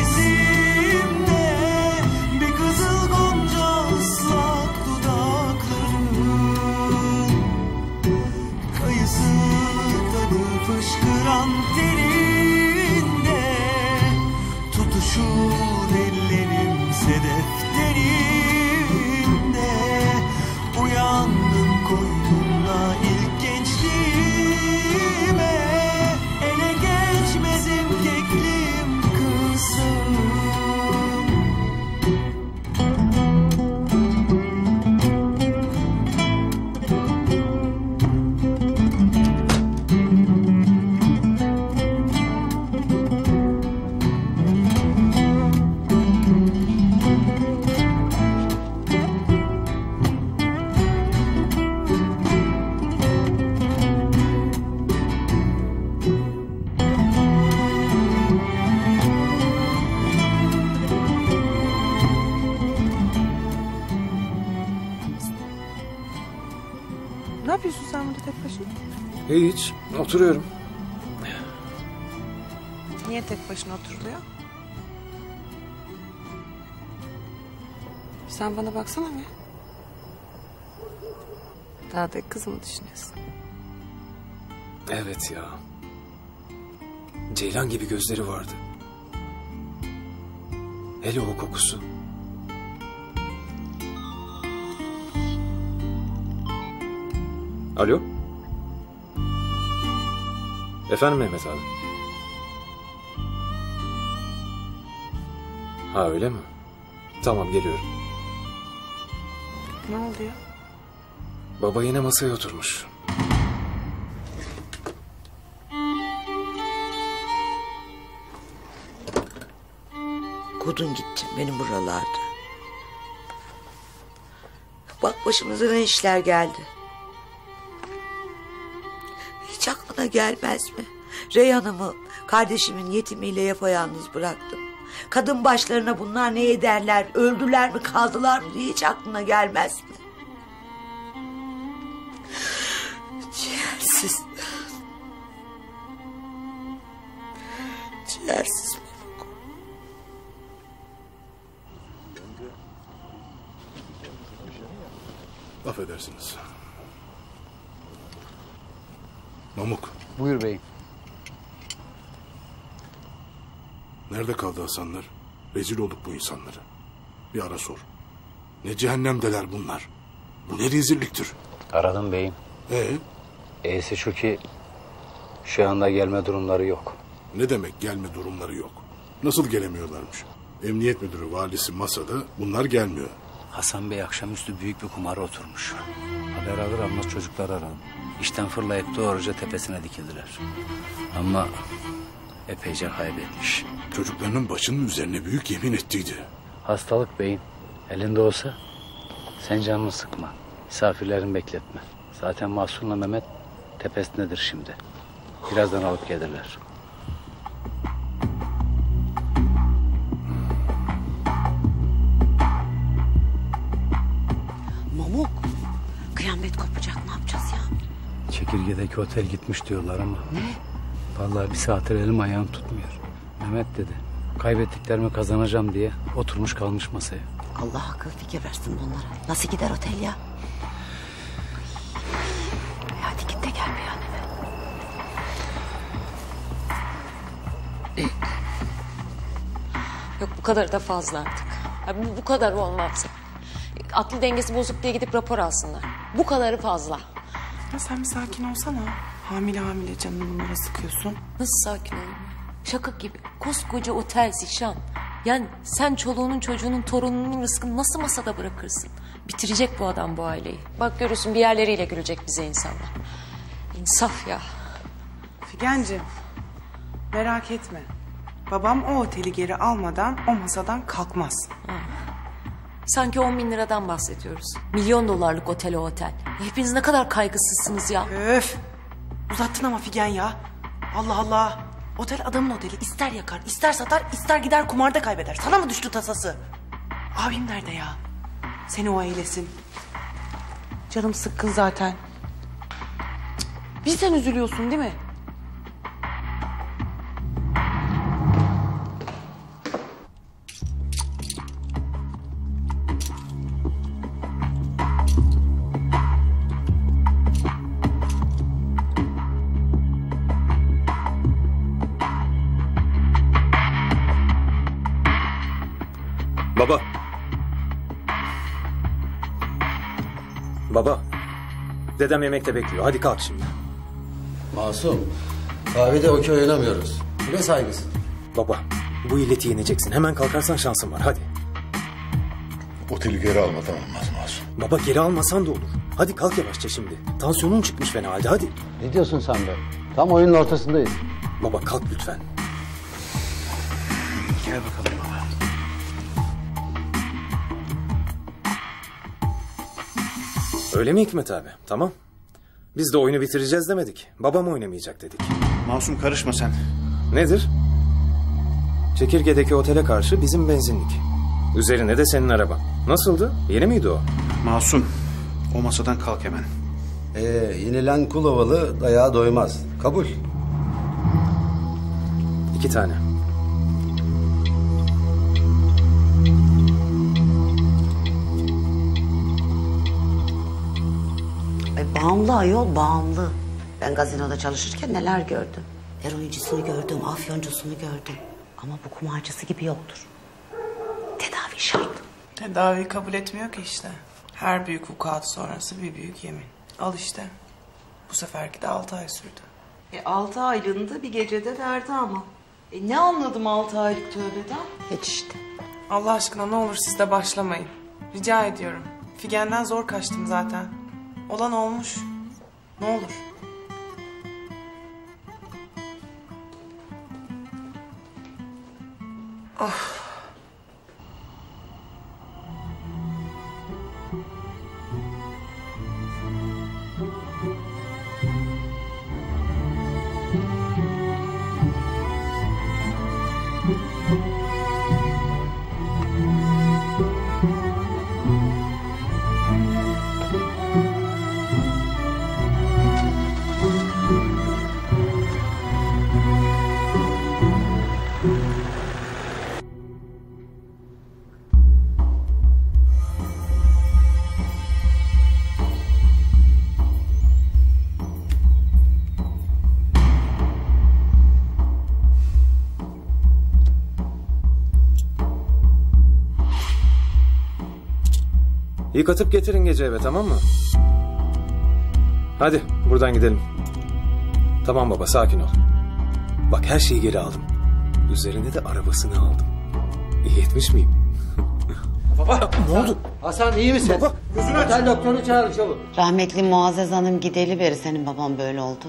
Oturuyorum. Niye tek başına oturuluyor? Sen bana baksana bir. Daha da kız mı düşünüyorsun? Evet ya. Ceylan gibi gözleri vardı. Hele o kokusu. Alo? Efendim Mehmet abi? Ha öyle mi? Tamam geliyorum. Ne oldu ya? Baba yine masaya oturmuş. Kodun gitti benim buralarda. Bak başımıza ne işler geldi. Hiç aklına gelmez mi? Reyhan'ımı kardeşimin yetimiyle yapayalnız bıraktım. Kadın başlarına bunlar ne ederler, öldüler mi kaldılar mı diye hiç aklına gelmez mi? Ciğersiz. Ciğersiz Affedersiniz. Mamuk. Buyur beyim. Nerede kaldı Hasanlar? Rezil olduk bu insanlara. Bir ara sor. Ne cehennemdeler bunlar. Bu ne rezilliktir. Aradım beyim. Ee? E'si şu ki şu anda gelme durumları yok. Ne demek gelme durumları yok? Nasıl gelemiyorlarmış? Emniyet müdürü, valisi masada bunlar gelmiyor. Hasan Bey akşamüstü büyük bir kumara oturmuş. Haber alır almaz çocuklar aradım. İşten fırlayıp doğruca tepesine dikildiler. Ama epeyce kaybetmiş. Çocuklarının başının üzerine büyük yemin ettiydi. Hastalık beyim. Elinde olsa sen canını sıkma. Misafirlerini bekletme. Zaten Mahsun'la Mehmet tepesindedir şimdi. Birazdan alıp gelirler. Çekirgedeki otel gitmiş diyorlar ama. Ne? Vallahi bir saattir elim ayağım tutmuyor. Mehmet dedi. Kaybettiklerimi kazanacağım diye oturmuş kalmış masaya. Allah akıl fikir versin bunlara. Nasıl gider otel ya? Ay, Hadi git de gel bir an eve. Yok bu kadar da fazla artık. Ya bu, bu kadar olmaz. Aklı dengesi bozuk diye gidip rapor alsınlar. Bu kadarı fazla. Ya sen bir sakin olsana. Hamile hamile canını bunlara sıkıyorsun. Nasıl sakin olayım? Şaka gibi. Koskoca otel Zişan. Yani sen çoluğunun çocuğunun torununun rızkını nasıl masada bırakırsın? Bitirecek bu adam bu aileyi. Bak görürsün bir yerleriyle gülecek bize insanlar. İnsaf ya. Figencim merak etme. Babam o oteli geri almadan o masadan kalkmaz. Sanki 10 bin liradan bahsediyoruz. Milyon dolarlık otel o otel. Hepiniz ne kadar kaygısızsınız ya. Öf! Uzattın ama Figen ya. Allah Allah. Otel adamın oteli. İster yakar, ister satar, ister gider kumarda kaybeder. Sana mı düştü tasası? Abim nerede ya? Seni o eylesin. Canım sıkkın zaten. Cık, Bir sen üzülüyorsun değil mi? Dedem yemekte bekliyor. Hadi kalk şimdi. Masum, kahvede okey oynamıyoruz. Bu ne saygısı? Baba, bu illeti yeneceksin. Hemen kalkarsan şansın var. Hadi. Oteli geri almadan olmaz Masum. Baba geri almasan da olur. Hadi kalk yavaşça şimdi. Tansiyonun çıkmış fena halde. Hadi. Ne diyorsun sen be? Tam oyunun ortasındayız. Baba kalk lütfen. Öyle mi Hikmet abi? Tamam. Biz de oyunu bitireceğiz demedik. Babam oynamayacak dedik. Masum karışma sen. Nedir? Çekirge'deki otele karşı bizim benzinlik. Üzerine de senin araban. Nasıldı? Yeni miydi o? Masum o masadan kalk hemen. Ee, yenilen kul ovalı dayağa doymaz. Kabul. İki tane. Bağımlı ayol bağımlı. Ben gazinoda çalışırken neler gördüm. Eroincisini gördüm, afyoncusunu gördüm. Ama bu kumarcısı gibi yoktur. Tedavi şart. Tedavi kabul etmiyor ki işte. Her büyük vukuat sonrası bir büyük yemin. Al işte. Bu seferki de altı ay sürdü. E, altı aylığında bir gecede verdi ama. E, ne anladım altı aylık tövbeden? Hiç işte. Allah aşkına ne olur siz de başlamayın. Rica ediyorum. Figen'den zor kaçtım zaten. Olan olmuş. Ne olur. Oh. Yıkatıp getirin gece eve tamam mı? Hadi buradan gidelim. Tamam baba sakin ol. Bak her şeyi geri aldım. Üzerine de arabasını aldım. İyi etmiş miyim? Baba ne oldu? Hasan iyi misin? Baba gözünü aç. Otel doktorunu çağır çabuk. Rahmetli Muazzez Hanım gideli beri senin babam böyle oldu.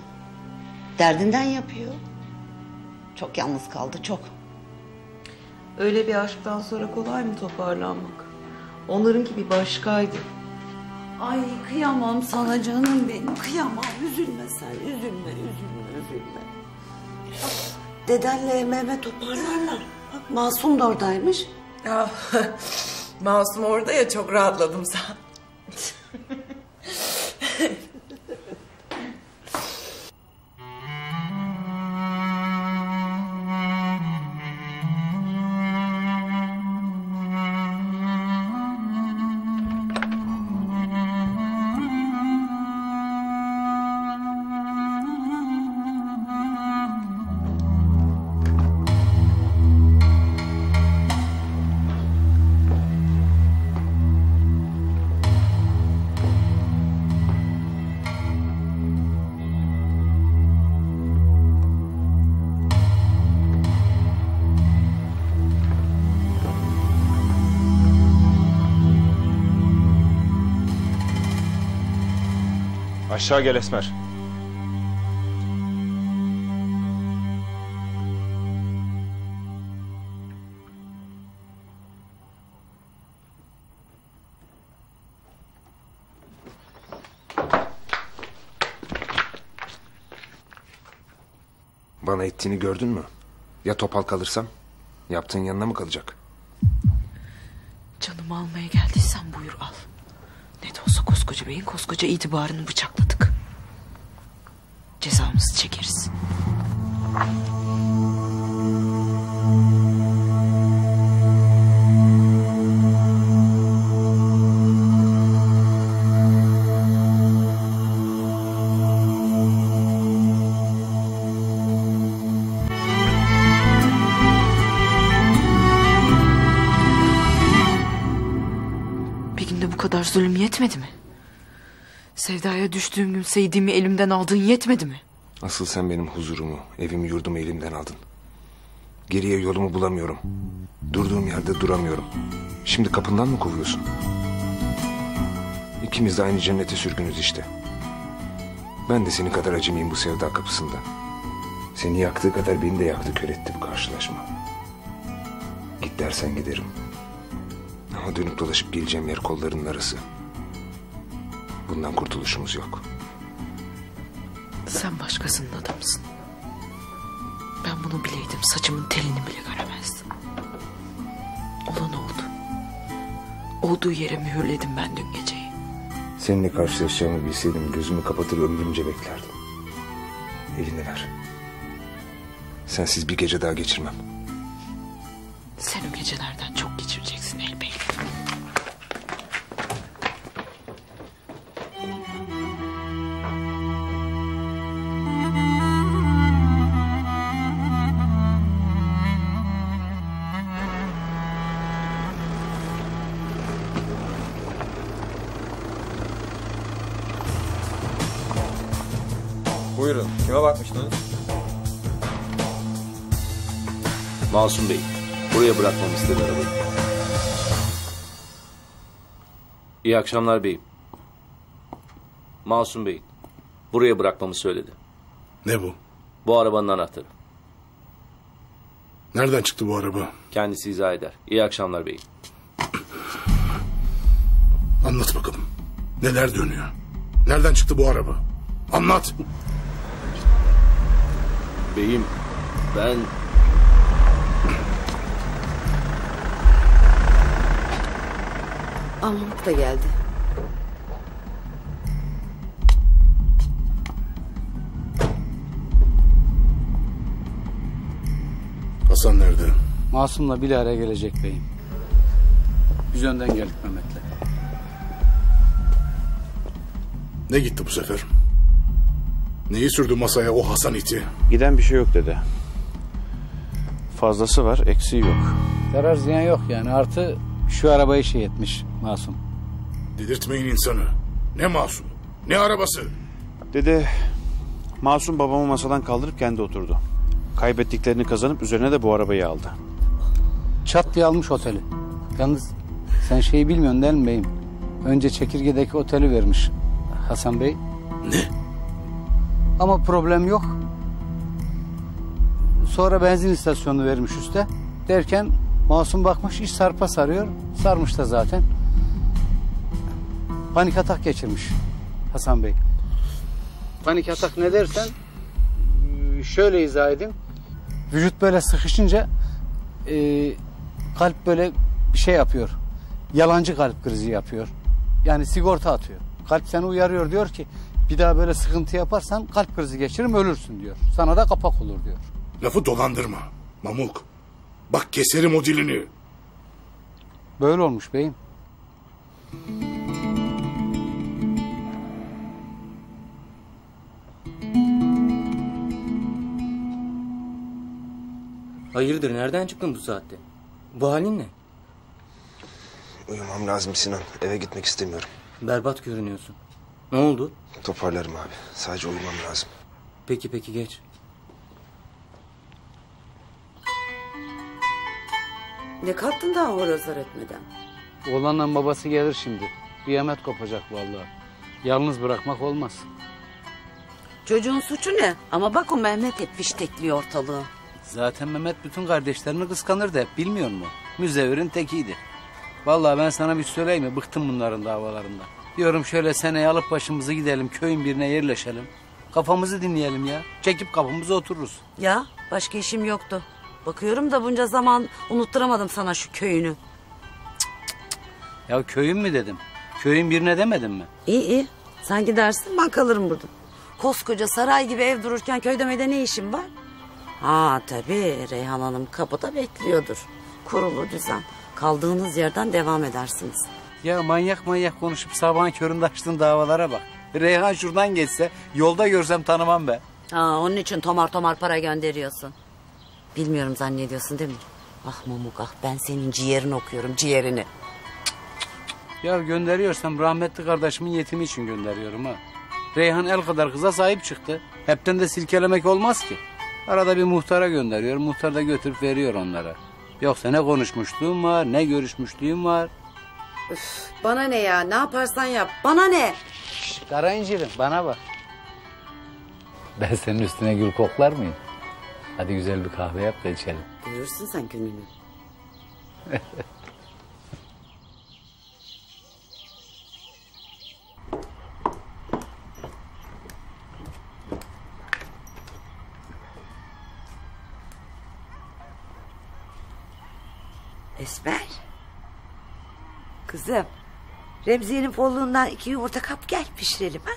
Derdinden yapıyor. Çok yalnız kaldı çok. Öyle bir aşktan sonra kolay mı toparlanmak? Onlarınki bir başkaydı. Ay kıyamam sana canım benim. Kıyamam. Üzülme sen. Üzülme, üzülme, üzülme. Dedenle Mehmet toparlarlar. Bak Masum da oradaymış. Ya, Masum orada ya çok rahatladım sen. Aşağı gel Esmer. Bana ettiğini gördün mü? Ya topal kalırsam? Yaptığın yanına mı kalacak? Canımı almaya geldiysen buyur al. Ne de olsa koskoca beyin koskoca itibarını bıçakladık. Seydi'mi elimden aldığın yetmedi mi? Asıl sen benim huzurumu, evimi, yurdumu elimden aldın. Geriye yolumu bulamıyorum. Durduğum yerde duramıyorum. Şimdi kapından mı kovuyorsun? İkimiz de aynı cennete sürgünüz işte. Ben de senin kadar acemiyim bu sevda kapısında. Seni yaktığı kadar beni de yaktı kör etti bu karşılaşma. Git dersen giderim. Ama dönüp dolaşıp geleceğim yer kollarının arası. Bundan kurtuluşumuz yok. Sen başkasının adamısın. Ben bunu bileydim saçımın telini bile göremezdim. Olan oldu. Olduğu yere mühürledim ben dün geceyi. Seninle karşılaşacağımı bilseydim gözümü kapatır ömrümce beklerdim. Elini ver. Sensiz bir gece daha geçirmem. Kime bakmıştınız? Masum Bey. Buraya bırakmamı istedi arabayı. İyi akşamlar beyim. Masum Bey. Buraya bırakmamı söyledi. Ne bu? Bu arabanın anahtarı. Nereden çıktı bu araba? Kendisi izah eder. İyi akşamlar beyim. Anlat bakalım. Neler dönüyor? Nereden çıktı bu araba? Anlat. Beyim ben Ahmet da geldi. Hasan nerede? Masum'la bir araya gelecek beyim. Biz önden geldik Mehmet'le. Ne gitti bu sefer? Neyi sürdü masaya o Hasan iti? Giden bir şey yok dedi. Fazlası var, eksiği yok. Zarar ziyan yok yani. Artı şu arabayı şey etmiş Masum. Delirtmeyin insanı. Ne masum? Ne arabası? Dede, Masum babamı masadan kaldırıp kendi oturdu. Kaybettiklerini kazanıp üzerine de bu arabayı aldı. Çat diye almış oteli. Yalnız sen şeyi bilmiyorsun değil mi beyim? Önce çekirgedeki oteli vermiş Hasan Bey. Ne? Ama problem yok. Sonra benzin istasyonunu vermiş üste. Derken Masum bakmış iş sarpa sarıyor. Sarmış da zaten. Panik atak geçirmiş Hasan Bey. Panik atak ne dersen şöyle izah edeyim. Vücut böyle sıkışınca e, kalp böyle bir şey yapıyor. Yalancı kalp krizi yapıyor. Yani sigorta atıyor. Kalp seni uyarıyor diyor ki bir daha böyle sıkıntı yaparsan kalp krizi geçiririm ölürsün diyor. Sana da kapak olur diyor. Lafı dolandırma. Mamuk. Bak keserim o dilini. Böyle olmuş beyim. Hayırdır nereden çıktın bu saatte? Bu halin ne? Uyumam lazım Sinan. Eve gitmek istemiyorum. Berbat görünüyorsun. Ne oldu? Toparlarım abi. Sadece uyumam lazım. Peki peki geç. Ne kalktın daha horozlar etmeden? Oğlanla babası gelir şimdi. Kıyamet kopacak vallahi. Yalnız bırakmak olmaz. Çocuğun suçu ne? Ama bak o Mehmet hep fiştekliyor ortalığı. Zaten Mehmet bütün kardeşlerini kıskanırdı hep bilmiyor musun? Müzevirin tekiydi. Vallahi ben sana bir söyleyeyim mi? Bıktım bunların davalarından. Diyorum şöyle seneye alıp başımızı gidelim köyün birine yerleşelim. Kafamızı dinleyelim ya. Çekip kapımıza otururuz. Ya başka işim yoktu. Bakıyorum da bunca zaman unutturamadım sana şu köyünü. Ya köyün mü dedim? Köyün birine demedim mi? İyi iyi. Sen gidersin ben kalırım burada. Koskoca saray gibi ev dururken köyde meyde ne işim var? Ha tabii Reyhan Hanım kapıda bekliyordur. Kurulu düzen. Kaldığınız yerden devam edersiniz. Ya manyak manyak konuşup sabahın köründe açtığın davalara bak. Reyhan şuradan geçse yolda görsem tanımam be. Ha, onun için tomar tomar para gönderiyorsun. Bilmiyorum zannediyorsun değil mi? Ah Mamuk ah ben senin ciğerini okuyorum ciğerini. Ya gönderiyorsam rahmetli kardeşimin yetimi için gönderiyorum ha. Reyhan el kadar kıza sahip çıktı. Hepten de silkelemek olmaz ki. Arada bir muhtara gönderiyor. Muhtar da götürüp veriyor onlara. Yoksa ne konuşmuşluğum var ne görüşmüşlüğüm var. Üf, bana ne ya ne yaparsan yap bana ne? Kara incirim bana bak. Ben senin üstüne gül koklar mıyım? Hadi güzel bir kahve yap da içelim. Görürsün sen gününü. Esmer. Kızım. Remziye'nin bolluğundan iki yumurta kap gel pişirelim ha.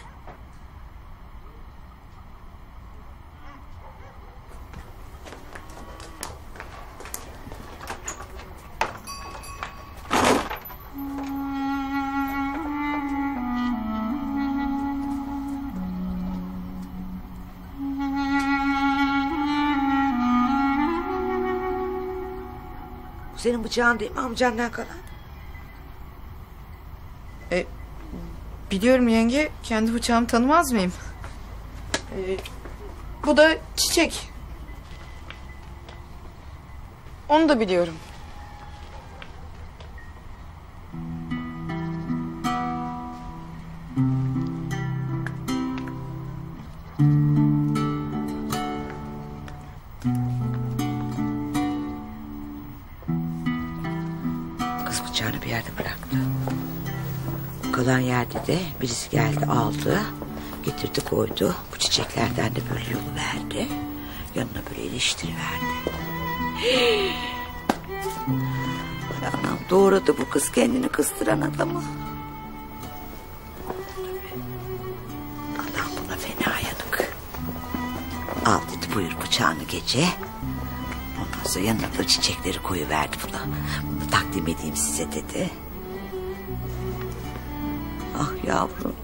Senin bıçağın değil mi amcandan kalan? E, biliyorum yenge. Kendi bıçağımı tanımaz mıyım? E, bu da çiçek. Onu da biliyorum. Kız O kalan yerde de birisi geldi aldı. Getirdi koydu. Bu çiçeklerden de böyle yolu verdi. Yanına böyle iliştiri verdi. Anam doğradı bu kız kendini kıstıran adamı. Adam buna fena yanık. Al dedi buyur bıçağını gece. Ondan sonra yanına da çiçekleri koyuverdi buna. Bunu takdim edeyim size dedi. Yavrum.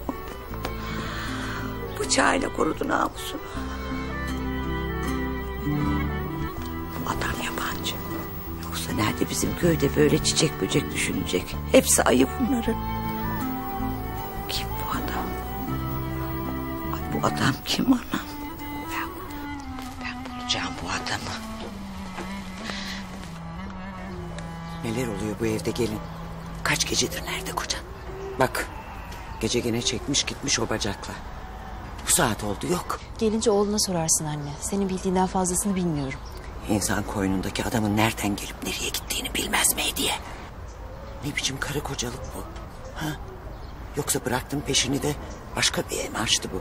Bıçağıyla korudu namusunu. Bu adam yabancı. Yoksa nerede bizim köyde böyle çiçek böcek düşünecek? Hepsi ayı bunların. Kim bu adam? Bu adam kim anam? Ben, ben bulacağım bu adamı. Neler oluyor bu evde gelin? Kaç gecedir nerede kocan? Bak gece gene çekmiş gitmiş o bacakla. Bu saat oldu yok. Gelince oğluna sorarsın anne. Senin bildiğinden fazlasını bilmiyorum. İnsan koynundaki adamın nereden gelip nereye gittiğini bilmez mi hediye? Ne biçim karı kocalık bu? Ha? Yoksa bıraktın peşini de başka bir ev açtı bu?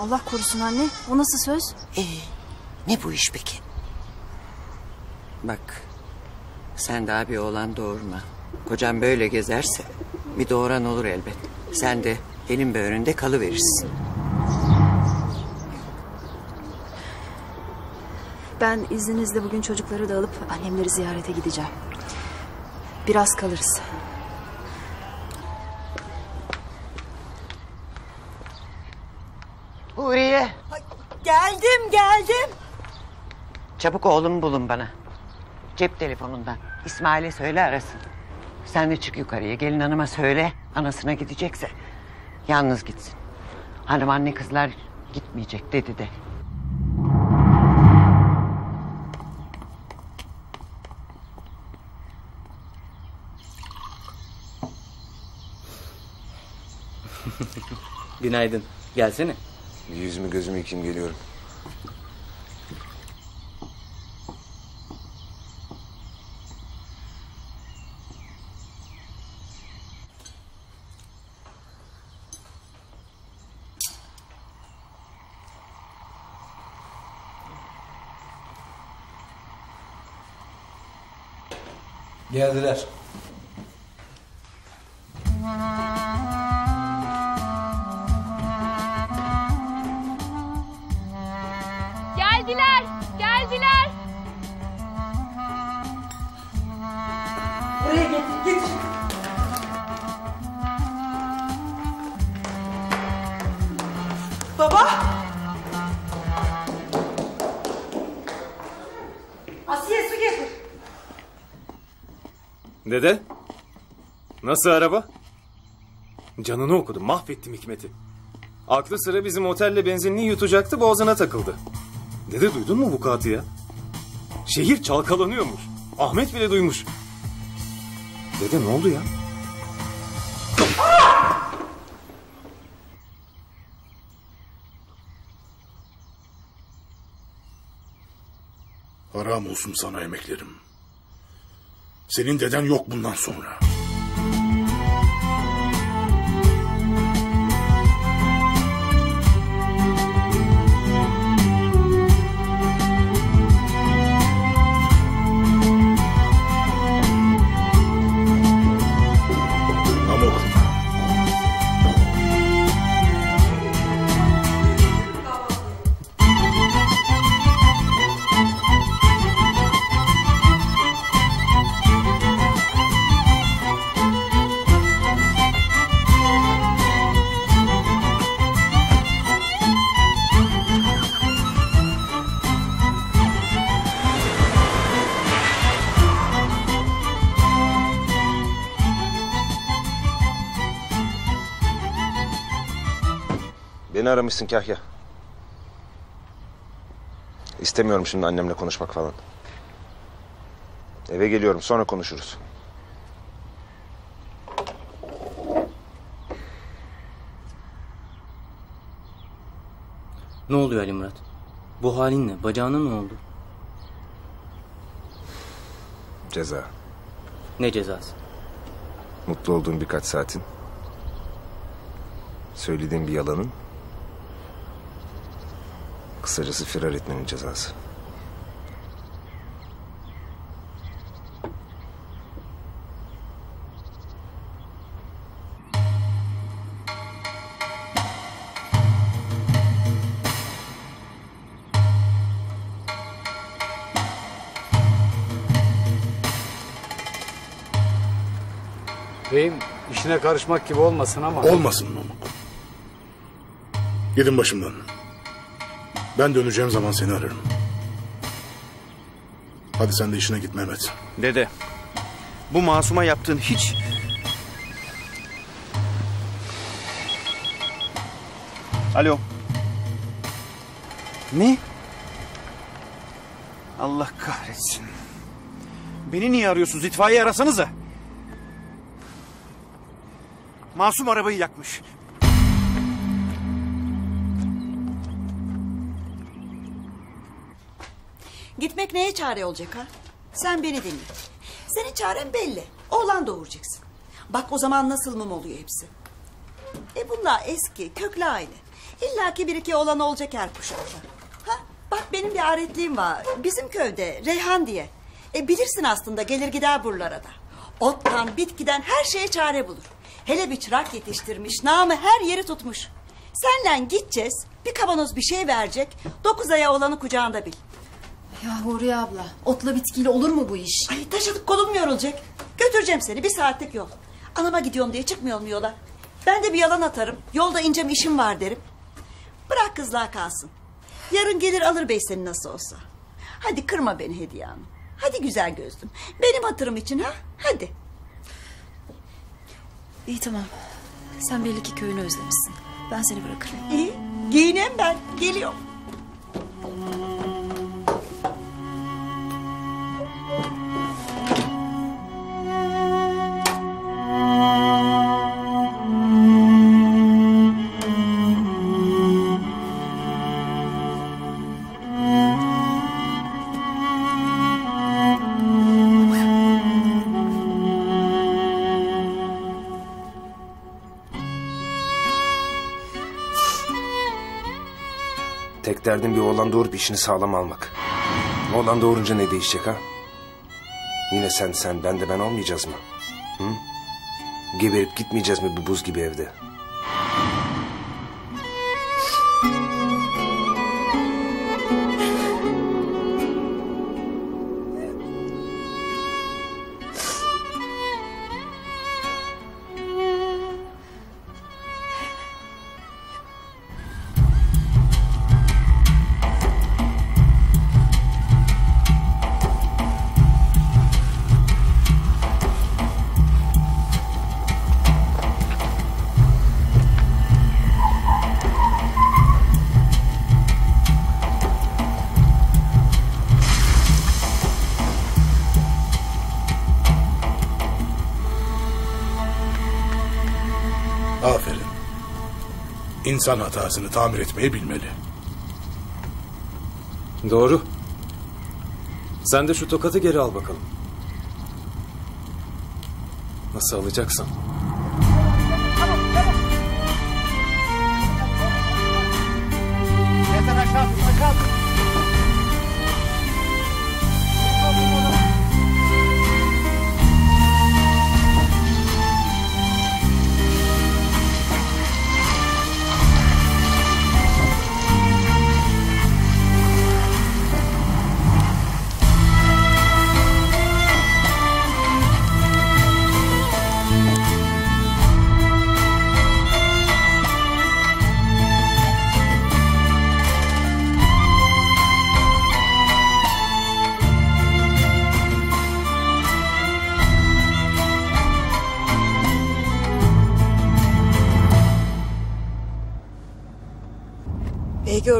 Allah korusun anne. O nasıl söz? Ee, ne bu iş peki? Bak sen daha bir oğlan doğurma. Kocan böyle gezerse bir doğuran olur elbet. Sen de elin böğründe kalıverirsin. Ben izninizle bugün çocukları da alıp annemleri ziyarete gideceğim. Biraz kalırız. Huriye. Geldim geldim. Çabuk oğlumu bulun bana. Cep telefonundan. İsmail'e söyle arasın. Sen de çık yukarıya. Gelin hanıma söyle. Anasına gidecekse. Yalnız gitsin. Hanım anne kızlar gitmeyecek dedi de. Günaydın. Gelsene. Yüzümü gözümü yıkayayım geliyorum. Geldiler. Geldiler, Nasıl araba? Canını okudum. Mahvettim Hikmet'i. Aklı sıra bizim otelle benzinliği yutacaktı boğazına takıldı. Dede duydun mu bu katı ya? Şehir çalkalanıyormuş. Ahmet bile duymuş. Dede ne oldu ya? Haram olsun sana emeklerim. Senin deden yok bundan sonra. Beni aramışsın Kahya. İstemiyorum şimdi annemle konuşmak falan. Eve geliyorum sonra konuşuruz. Ne oluyor Ali Murat? Bu halin ne? Bacağına ne oldu? Ceza. Ne cezası? Mutlu olduğun birkaç saatin. Söylediğin bir yalanın. Kısacası firar etmenin cezası. Beyim işine karışmak gibi olmasın ama. Olmasın Namık. Gidin başımdan. Ben döneceğim zaman seni ararım. Hadi sen de işine git Mehmet. Dede, bu masuma yaptığın hiç... Alo. Ne? Allah kahretsin. Beni niye arıyorsunuz? İtfaiye arasanıza. Masum arabayı yakmış. Gitmek neye çare olacak ha? Sen beni dinle. Senin çaren belli. Oğlan doğuracaksın. Bak o zaman nasıl mum oluyor hepsi. E bunlar eski, köklü aile. İlla ki bir iki oğlan olacak her kuşakta. Ha, bak benim bir aretliğim var. Bizim köyde Reyhan diye. E bilirsin aslında gelir gider buralara da. Ottan, bitkiden her şeye çare bulur. Hele bir çırak yetiştirmiş, namı her yeri tutmuş. Senle gideceğiz, bir kavanoz bir şey verecek, dokuz aya olanı kucağında bil. Ya Huriye abla otla bitkiyle olur mu bu iş? Ay taşıdık kolum yorulacak? Götüreceğim seni bir saatlik yol. Anama gidiyorum diye çıkmıyorum yola. Ben de bir yalan atarım. Yolda incem işim var derim. Bırak kızlar kalsın. Yarın gelir alır bey seni nasıl olsa. Hadi kırma beni Hediye Hanım. Hadi güzel gözlüm. Benim hatırım için ha. Hadi. İyi tamam. Sen belli ki köyünü özlemişsin. Ben seni bırakırım. İyi. Giyinem ben. Geliyorum. Derdin bir oğlan doğurup işini sağlam almak. Oğlan doğurunca ne değişecek ha? Yine sen sen ben de ben olmayacağız mı? Hı? Geberip gitmeyeceğiz mi bu buz gibi evde? İnsan hatasını tamir etmeyi bilmeli. Doğru. Sen de şu tokatı geri al bakalım. Nasıl alacaksan.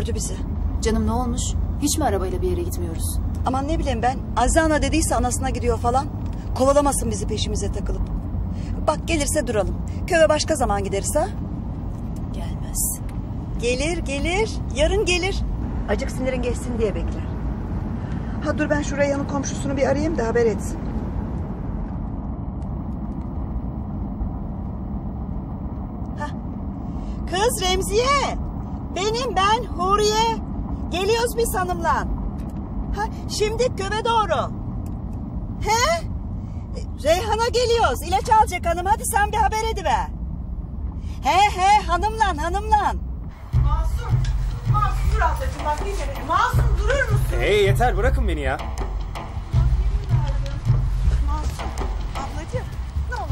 Gördü bizi. Canım ne olmuş? Hiç mi arabayla bir yere gitmiyoruz? Aman ne bileyim ben. Azize ana dediyse anasına gidiyor falan. Kovalamasın bizi peşimize takılıp. Bak gelirse duralım. Köye başka zaman gideriz ha. Gelmez. Gelir gelir. Yarın gelir. Acık sinirin geçsin diye bekler. Ha dur ben şu Reyhan'ın komşusunu bir arayayım da haber etsin. Hah. Kız Remziye. Benim ben Huriye. Geliyoruz biz hanımla. Ha, şimdi köve doğru. He? Reyhan'a geliyoruz. İlaç alacak hanım. Hadi sen bir haber ediver. He he hanımlan hanımlan. Masum. Masum dur ablacığım bak dinle beni. Masum durur musun? Hey yeter bırakın beni ya. Masum. Ablacığım ne olur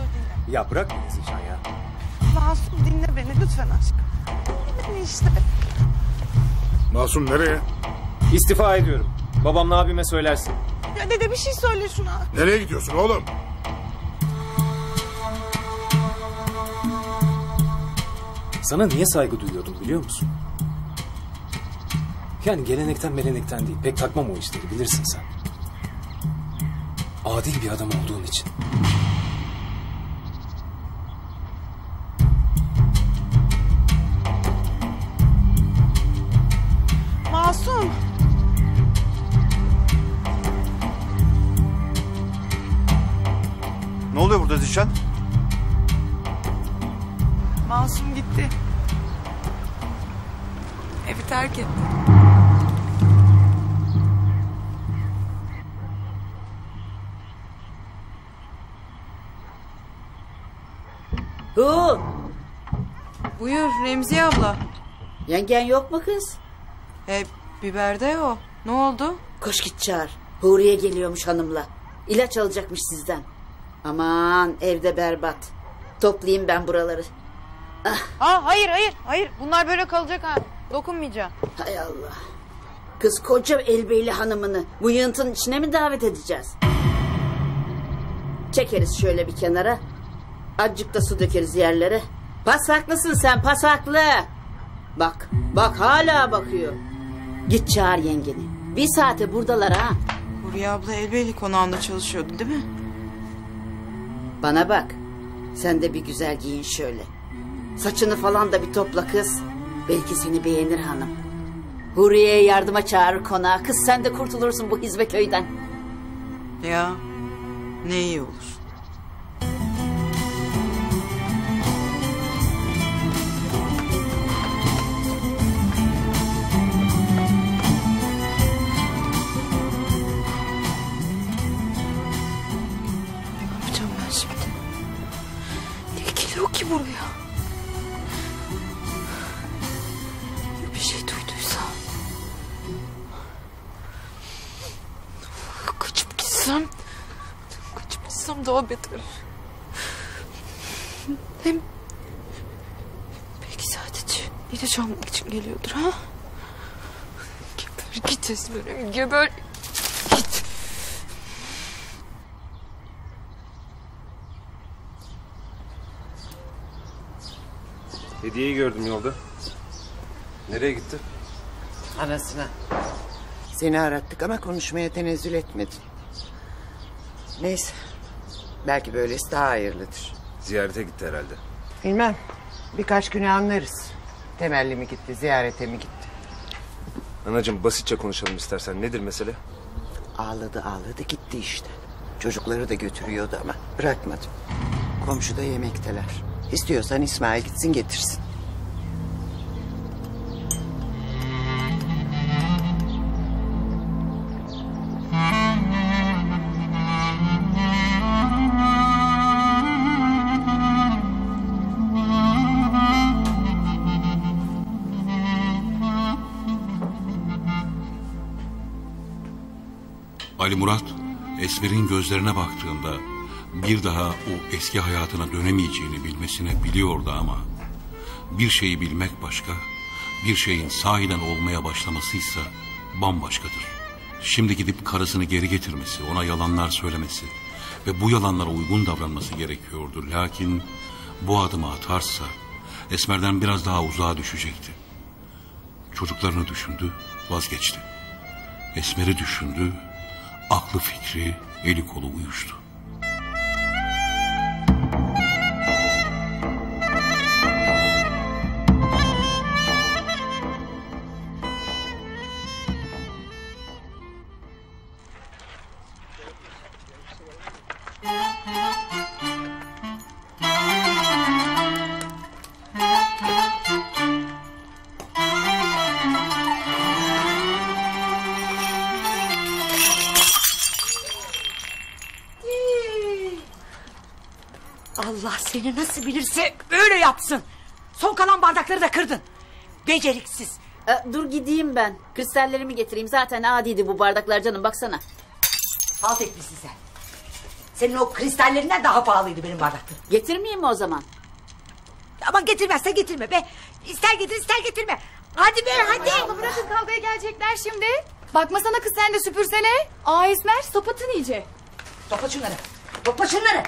dinle. Ya bırak beni Zişan ya. Masum dinle beni lütfen aşkım. Beni işte. Masum nereye? İstifa ediyorum. Babamla abime söylersin. Ya dede bir şey söyle şuna. Nereye gidiyorsun oğlum? Sana niye saygı duyuyordum biliyor musun? Yani gelenekten melenekten değil. Pek takmam o işleri bilirsin sen. Adil bir adam olduğun için. Oluyor burada Zişan? Masum gitti. Evi terk etti. Hu. Buyur Remziye abla. Yengen yok mu kız? E, biberde o. Ne oldu? Koş git çağır. Huriye geliyormuş hanımla. İlaç alacakmış sizden. Aman evde berbat. Toplayayım ben buraları. Ha hayır hayır hayır bunlar böyle kalacak ha. Dokunmayacağım. Hay Allah. Kız koca elbeyli hanımını bu yığıntının içine mi davet edeceğiz? Çekeriz şöyle bir kenara. Azıcık da su dökeriz yerlere. Pasaklısın sen pasaklı. Bak bak hala bakıyor. Git çağır yengeni. Bir saate buradalar ha. Huriye abla Elbeyli konağında çalışıyordu değil mi? Bana bak. Sen de bir güzel giyin şöyle. Saçını falan da bir topla kız. Belki seni beğenir hanım. Huriye'ye yardıma çağırır konağa. Kız sen de kurtulursun bu hizbe köyden. Ya ne iyi olur. Ki buraya? Ya bir şey duyduysa? Kaçıp gitsem? Kaçıp gitsem daha beter. Hem belki sadece ilaç almak için geliyordur ha? Geber git Esmer'im geber. Hediyeyi gördüm yolda. Nereye gitti? Anasına. Seni arattık ama konuşmaya tenezzül etmedin. Neyse. Belki böylesi daha hayırlıdır. Ziyarete gitti herhalde. Bilmem. Birkaç güne anlarız. Temelli mi gitti, ziyarete mi gitti? Anacığım basitçe konuşalım istersen. Nedir mesele? Ağladı ağladı gitti işte. Çocukları da götürüyordu ama bırakmadım. Komşuda yemekteler. İstiyorsan İsmail gitsin getirsin. Ali Murat, Esmer'in gözlerine baktığında bir daha o eski hayatına dönemeyeceğini bilmesine biliyordu ama bir şeyi bilmek başka, bir şeyin sahiden olmaya başlamasıysa bambaşkadır. Şimdi gidip karısını geri getirmesi, ona yalanlar söylemesi ve bu yalanlara uygun davranması gerekiyordu. Lakin bu adımı atarsa Esmer'den biraz daha uzağa düşecekti. Çocuklarını düşündü, vazgeçti. Esmer'i düşündü, aklı fikri, eli kolu uyuştu. Nasıl bilirse öyle yapsın. Son kalan bardakları da kırdın. Beceriksiz. E, dur gideyim ben. Kristallerimi getireyim. Zaten adiydi bu bardaklar canım baksana. Halt etmişsin sen. Senin o kristallerinden daha pahalıydı benim bardaklarım. Getirmeyeyim mi o zaman? Ama getirmezse getirme be. İster getir ister getirme. Hadi be hadi. Abla bırakın kavgaya gelecekler şimdi. Bakmasana kız sen de süpürsene. Aa Esmer sapıtın iyice. Topla şunları. Topla şunları.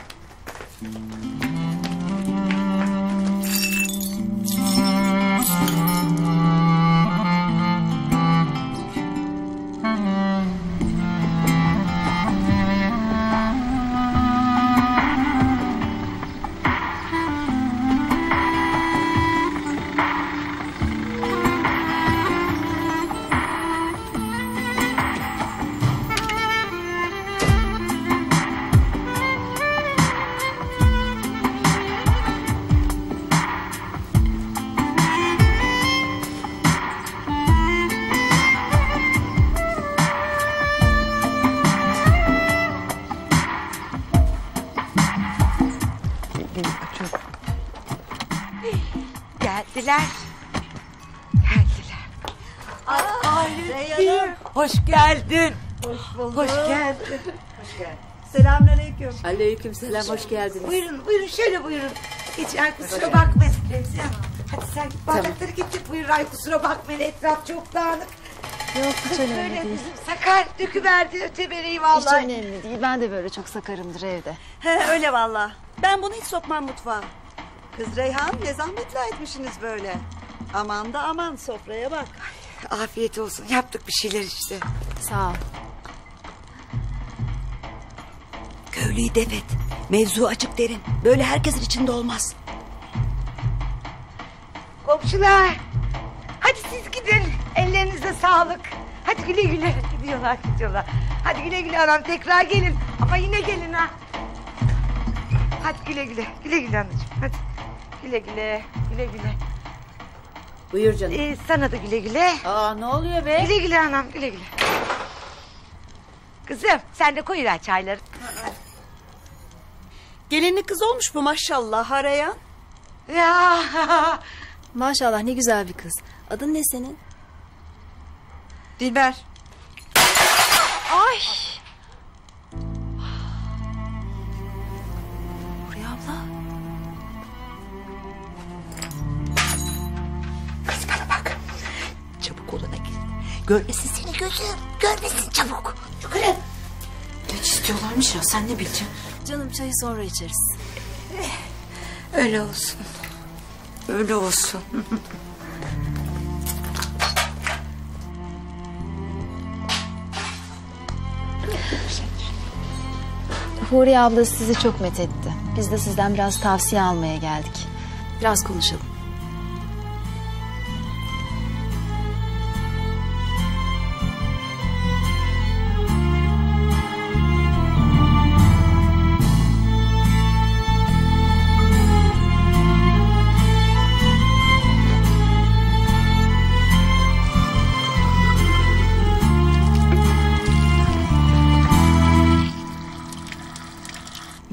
Geldiler. Geldiler. Ay, hoş geldin. Hoş bulduk. Hoş geldin. Hoş geldin. Selamünaleyküm. Aleyküm selam hoş geldiniz. Buyurun buyurun şöyle buyurun. Geçin ay kusura bakmayın. Remzi Hanım, Hadi sen git bardakları getir buyur ay kusura bakmayın etraf çok dağınık. Yok hiç önemli Böyle değil. Sakar döküverdi ötebereyi Hiç vallahi. önemli değil. Ben de böyle çok sakarımdır evde. He, öyle valla. Ben bunu hiç sokmam mutfağa. Kız Reyhan ne zahmetle etmişsiniz böyle. Aman da aman sofraya bak. Afiyet olsun yaptık bir şeyler işte. Sağ ol. Köylüyü def et. Mevzu açık derin. Böyle herkesin içinde olmaz. Komşular. Hadi siz gidin. Ellerinize sağlık. Hadi güle güle. Gidiyorlar gidiyorlar. Hadi güle güle anam tekrar gelin. Ama yine gelin ha. Hadi güle güle. Güle güle anacığım. Hadi. Güle güle. Güle güle. Buyur canım. Ee, sana da güle güle. Aa ne oluyor be? Güle güle anam güle güle. Kızım sen de koyuver çayları. Gelinli kız olmuş bu maşallah Harayan. Ya. Maşallah ne güzel bir kız. Adın ne senin? Dilber. Ay. Görmesin seni gözüm. Görmesin çabuk. Yukarı. Ne istiyorlarmış ya sen ne bileceksin? Canım çayı sonra içeriz. Öyle olsun. Öyle olsun. Huriye abla sizi çok methetti. Biz de sizden biraz tavsiye almaya geldik. Biraz konuşalım.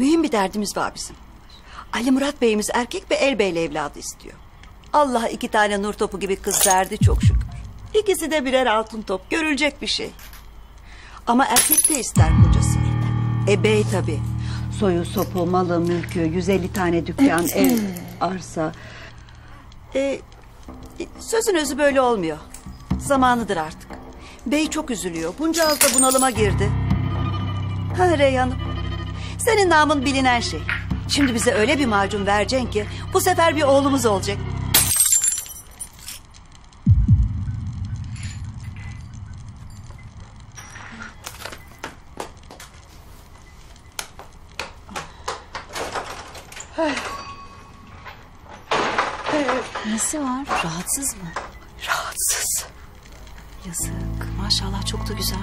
Mühim bir derdimiz var bizim. Ali Murat Bey'imiz erkek ve el beyle evladı istiyor. Allah iki tane nur topu gibi kız verdi çok şükür. İkisi de birer altın top. Görülecek bir şey. Ama erkek de ister kocası. E bey tabii. Soyu, sopu, malı, mülkü, 150 tane dükkan, ev, arsa. E, e, sözün özü böyle olmuyor. Zamanıdır artık. Bey çok üzülüyor. Bunca az da bunalıma girdi. Ha Reyhan'ım. Senin namın bilinen şey. Şimdi bize öyle bir macun vereceksin ki bu sefer bir oğlumuz olacak. Nesi var? Rahatsız mı? Rahatsız. Yazık. Maşallah çok da güzel.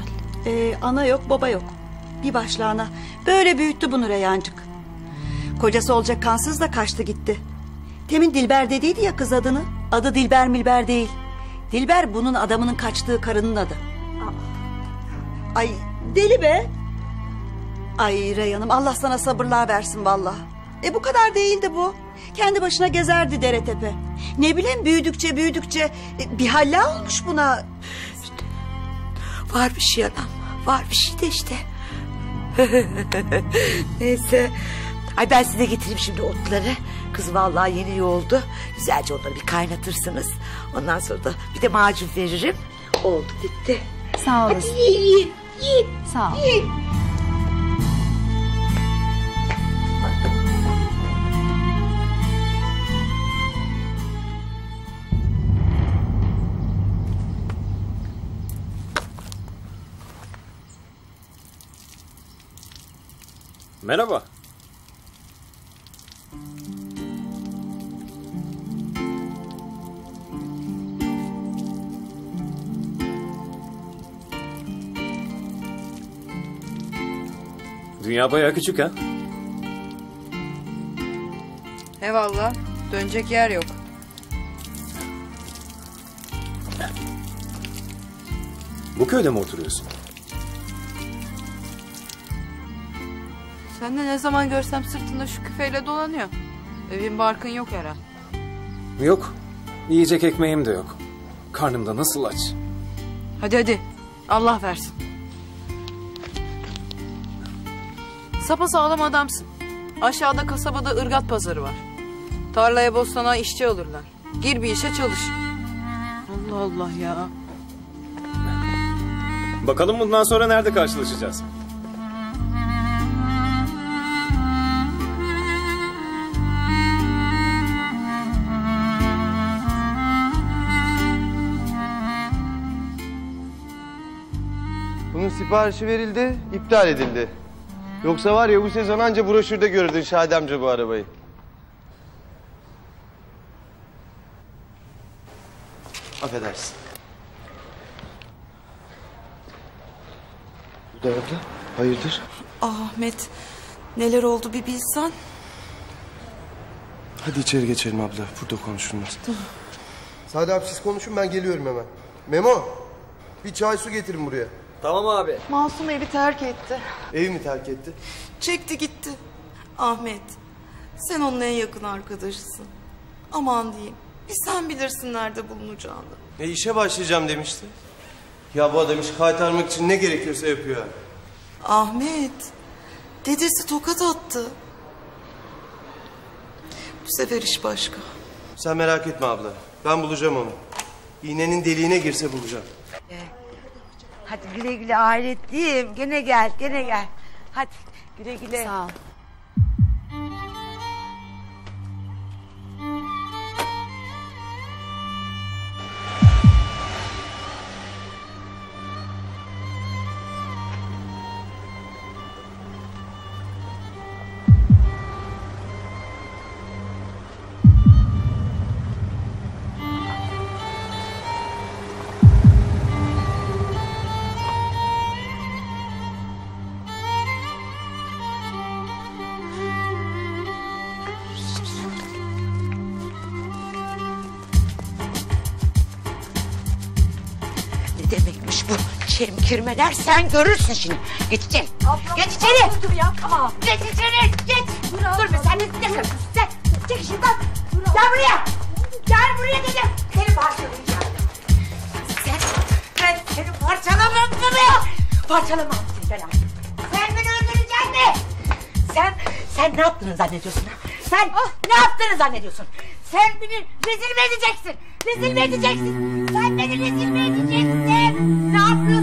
Ee, ana yok, baba yok. Bir başlığına. Böyle büyüttü bunu Reyhancık. Kocası olacak kansız da kaçtı gitti. Temin Dilber dediydi ya kız adını. Adı Dilber Milber değil. Dilber bunun adamının kaçtığı karının adı. Ay deli be. Ay Reyhan'ım Allah sana sabırlar versin vallahi. E bu kadar değildi bu. Kendi başına gezerdi dere tepe. Ne bileyim büyüdükçe büyüdükçe e, bir halla olmuş buna. Var bir şey anam. Var bir şey de işte. Neyse. Ay ben size getireyim şimdi otları. Kız vallahi yeni yoğuldu. Güzelce onları bir kaynatırsınız. Ondan sonra da bir de macun veririm. Oldu bitti. Sağ Hadi yiyin yiyin. yiyin. Sağ ol. Yiyin. Merhaba. Dünya bayağı küçük ha. Eyvallah. Dönecek yer yok. Bu köyde mi oturuyorsun? Sen de ne zaman görsem sırtında şu küfeyle dolanıyor. Evin barkın yok herhal. Yok. Yiyecek ekmeğim de yok. Karnım da nasıl aç. Hadi hadi. Allah versin. Sapa sağlam adamsın. Aşağıda kasabada ırgat pazarı var. Tarlaya bostana işçi olurlar. Gir bir işe çalış. Allah Allah ya. Bakalım bundan sonra nerede karşılaşacağız? Siparişi verildi, iptal edildi. Yoksa var ya bu sezon anca broşürde görürdün Şadi amca bu arabayı. Affedersin. Bu da abla, hayırdır? Ahmet neler oldu bir bilsen. Hadi içeri geçelim abla, burada konuşulmaz. Sadi abi siz konuşun ben geliyorum hemen. Memo, bir çay su getirin buraya. Tamam abi. Masum evi terk etti. Evi mi terk etti? Çekti gitti. Ahmet sen onun en yakın arkadaşısın. Aman diyeyim. Bir sen bilirsin nerede bulunacağını. E işe başlayacağım demişti. Ya bu adam iş kaytarmak için ne gerekiyorsa yapıyor. Ahmet dedesi tokat attı. Bu sefer iş başka. Sen merak etme abla. Ben bulacağım onu. İğnenin deliğine girse bulacağım. Hadi güle güle ahiretliyim. Gene gel, gene gel. Hadi güle güle. Sağ ol. Çemkirmeler sen görürsün şimdi. Geç içeri. Geç içeri. Dur ya tamam. Geç içeri. Geç. Dur, be sen ne, karısın sen? Çek şuradan. Gel buraya. Gel buraya dedim. Seni parçalayacağım. Sen, ben seni parçalamam mı? Parçalamam seni ben artık. Sen beni öldüreceksin mi? Sen, sen ne yaptığını zannediyorsun ha? Sen ne yaptığını zannediyorsun? Sen beni rezil mi edeceksin? Rezil mi edeceksin? Sen beni rezil mi edeceksin? Ne yapıyorsun?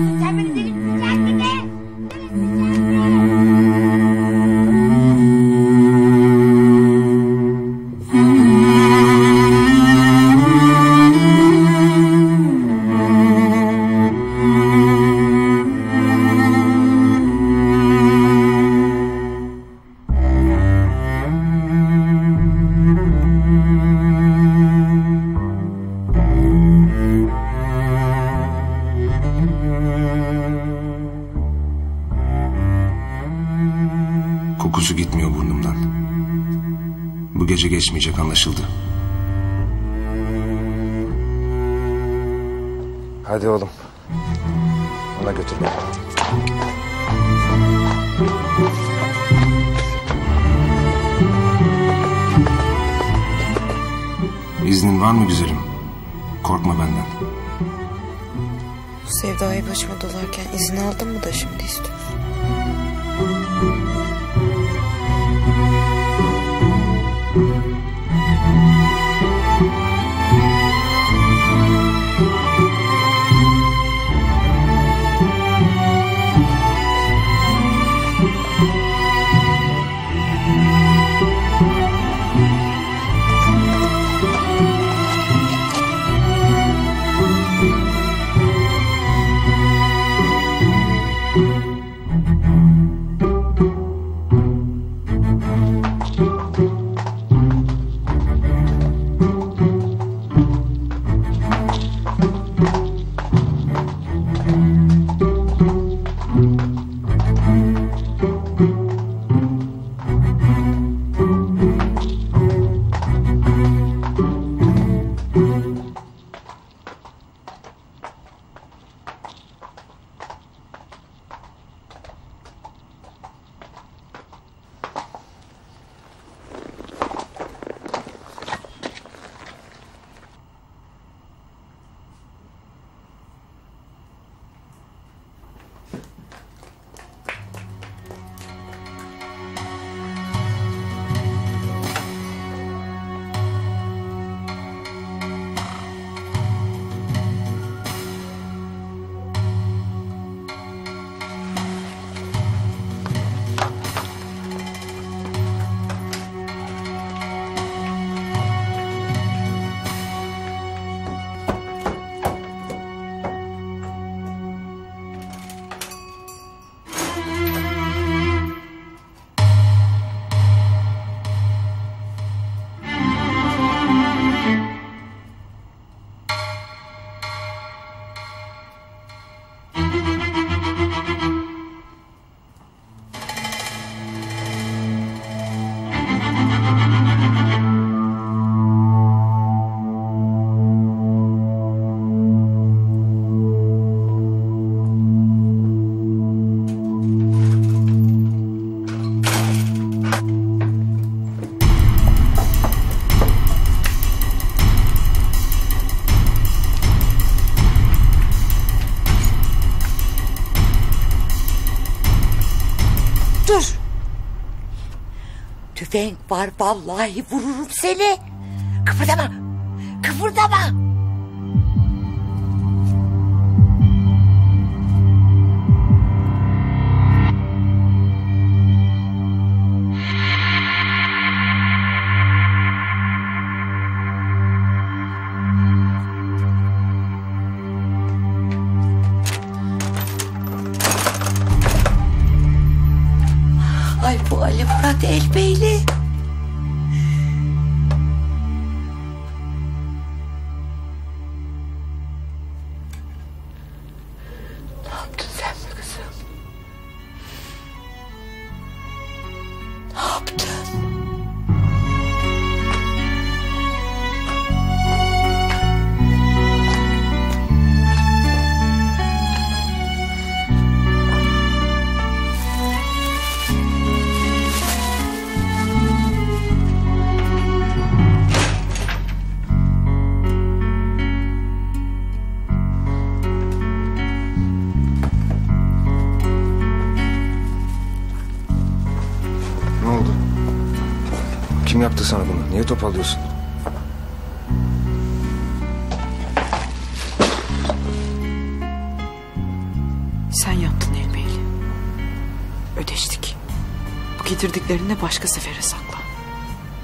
Var vallahi vururum seni. Kıpırdama. Kıpırdama. Topallıyorsun? Sen yaptın Elbeyli. Ödeştik. Bu getirdiklerini de başka sefere sakla.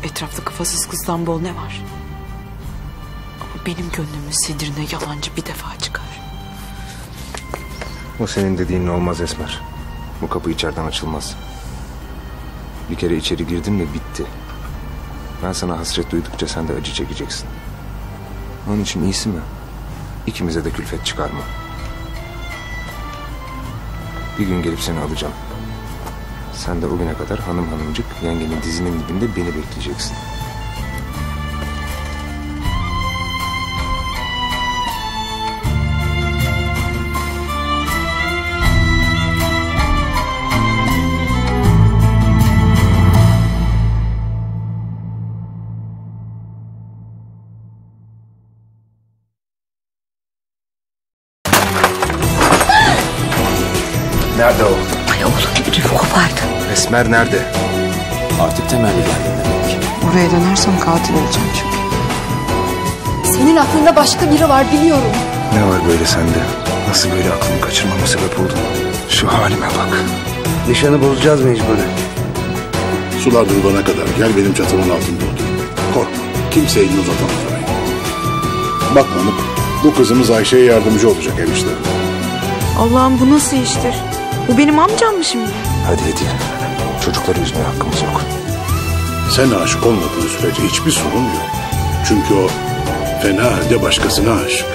Etrafta kafasız kızdan bol ne var? Ama benim gönlümün sedirine yalancı bir defa çıkar. O senin dediğin olmaz Esmer. Bu kapı içeriden açılmaz. Bir kere içeri girdin mi bitti. Ben sana hasret duydukça sen de acı çekeceksin. Onun için iyisi mi? İkimize de külfet çıkarma. Bir gün gelip seni alacağım. Sen de o güne kadar hanım hanımcık yengenin dizinin dibinde beni bekleyeceksin. Esmer nerede? Artık temelli geldin demek ki. Oraya dönersem katil olacağım çünkü. Senin aklında başka biri var biliyorum. Ne var böyle sende? Nasıl böyle aklımı kaçırmama sebep oldun? Şu halime bak. Nişanı bozacağız mecburen. Sular durulana kadar gel benim çatımın altında otur. Korkma. Kimse elini uzatamaz oraya. Bak bu kızımız Ayşe'ye yardımcı olacak işlerinde. Allah'ım bu nasıl iştir? Bu benim amcam mı şimdi? Hadi hadi. Çocukları üzmeye hakkımız yok. Sen aşık olmadığın sürece hiçbir sorun yok. Çünkü o fena halde başkasına aşık.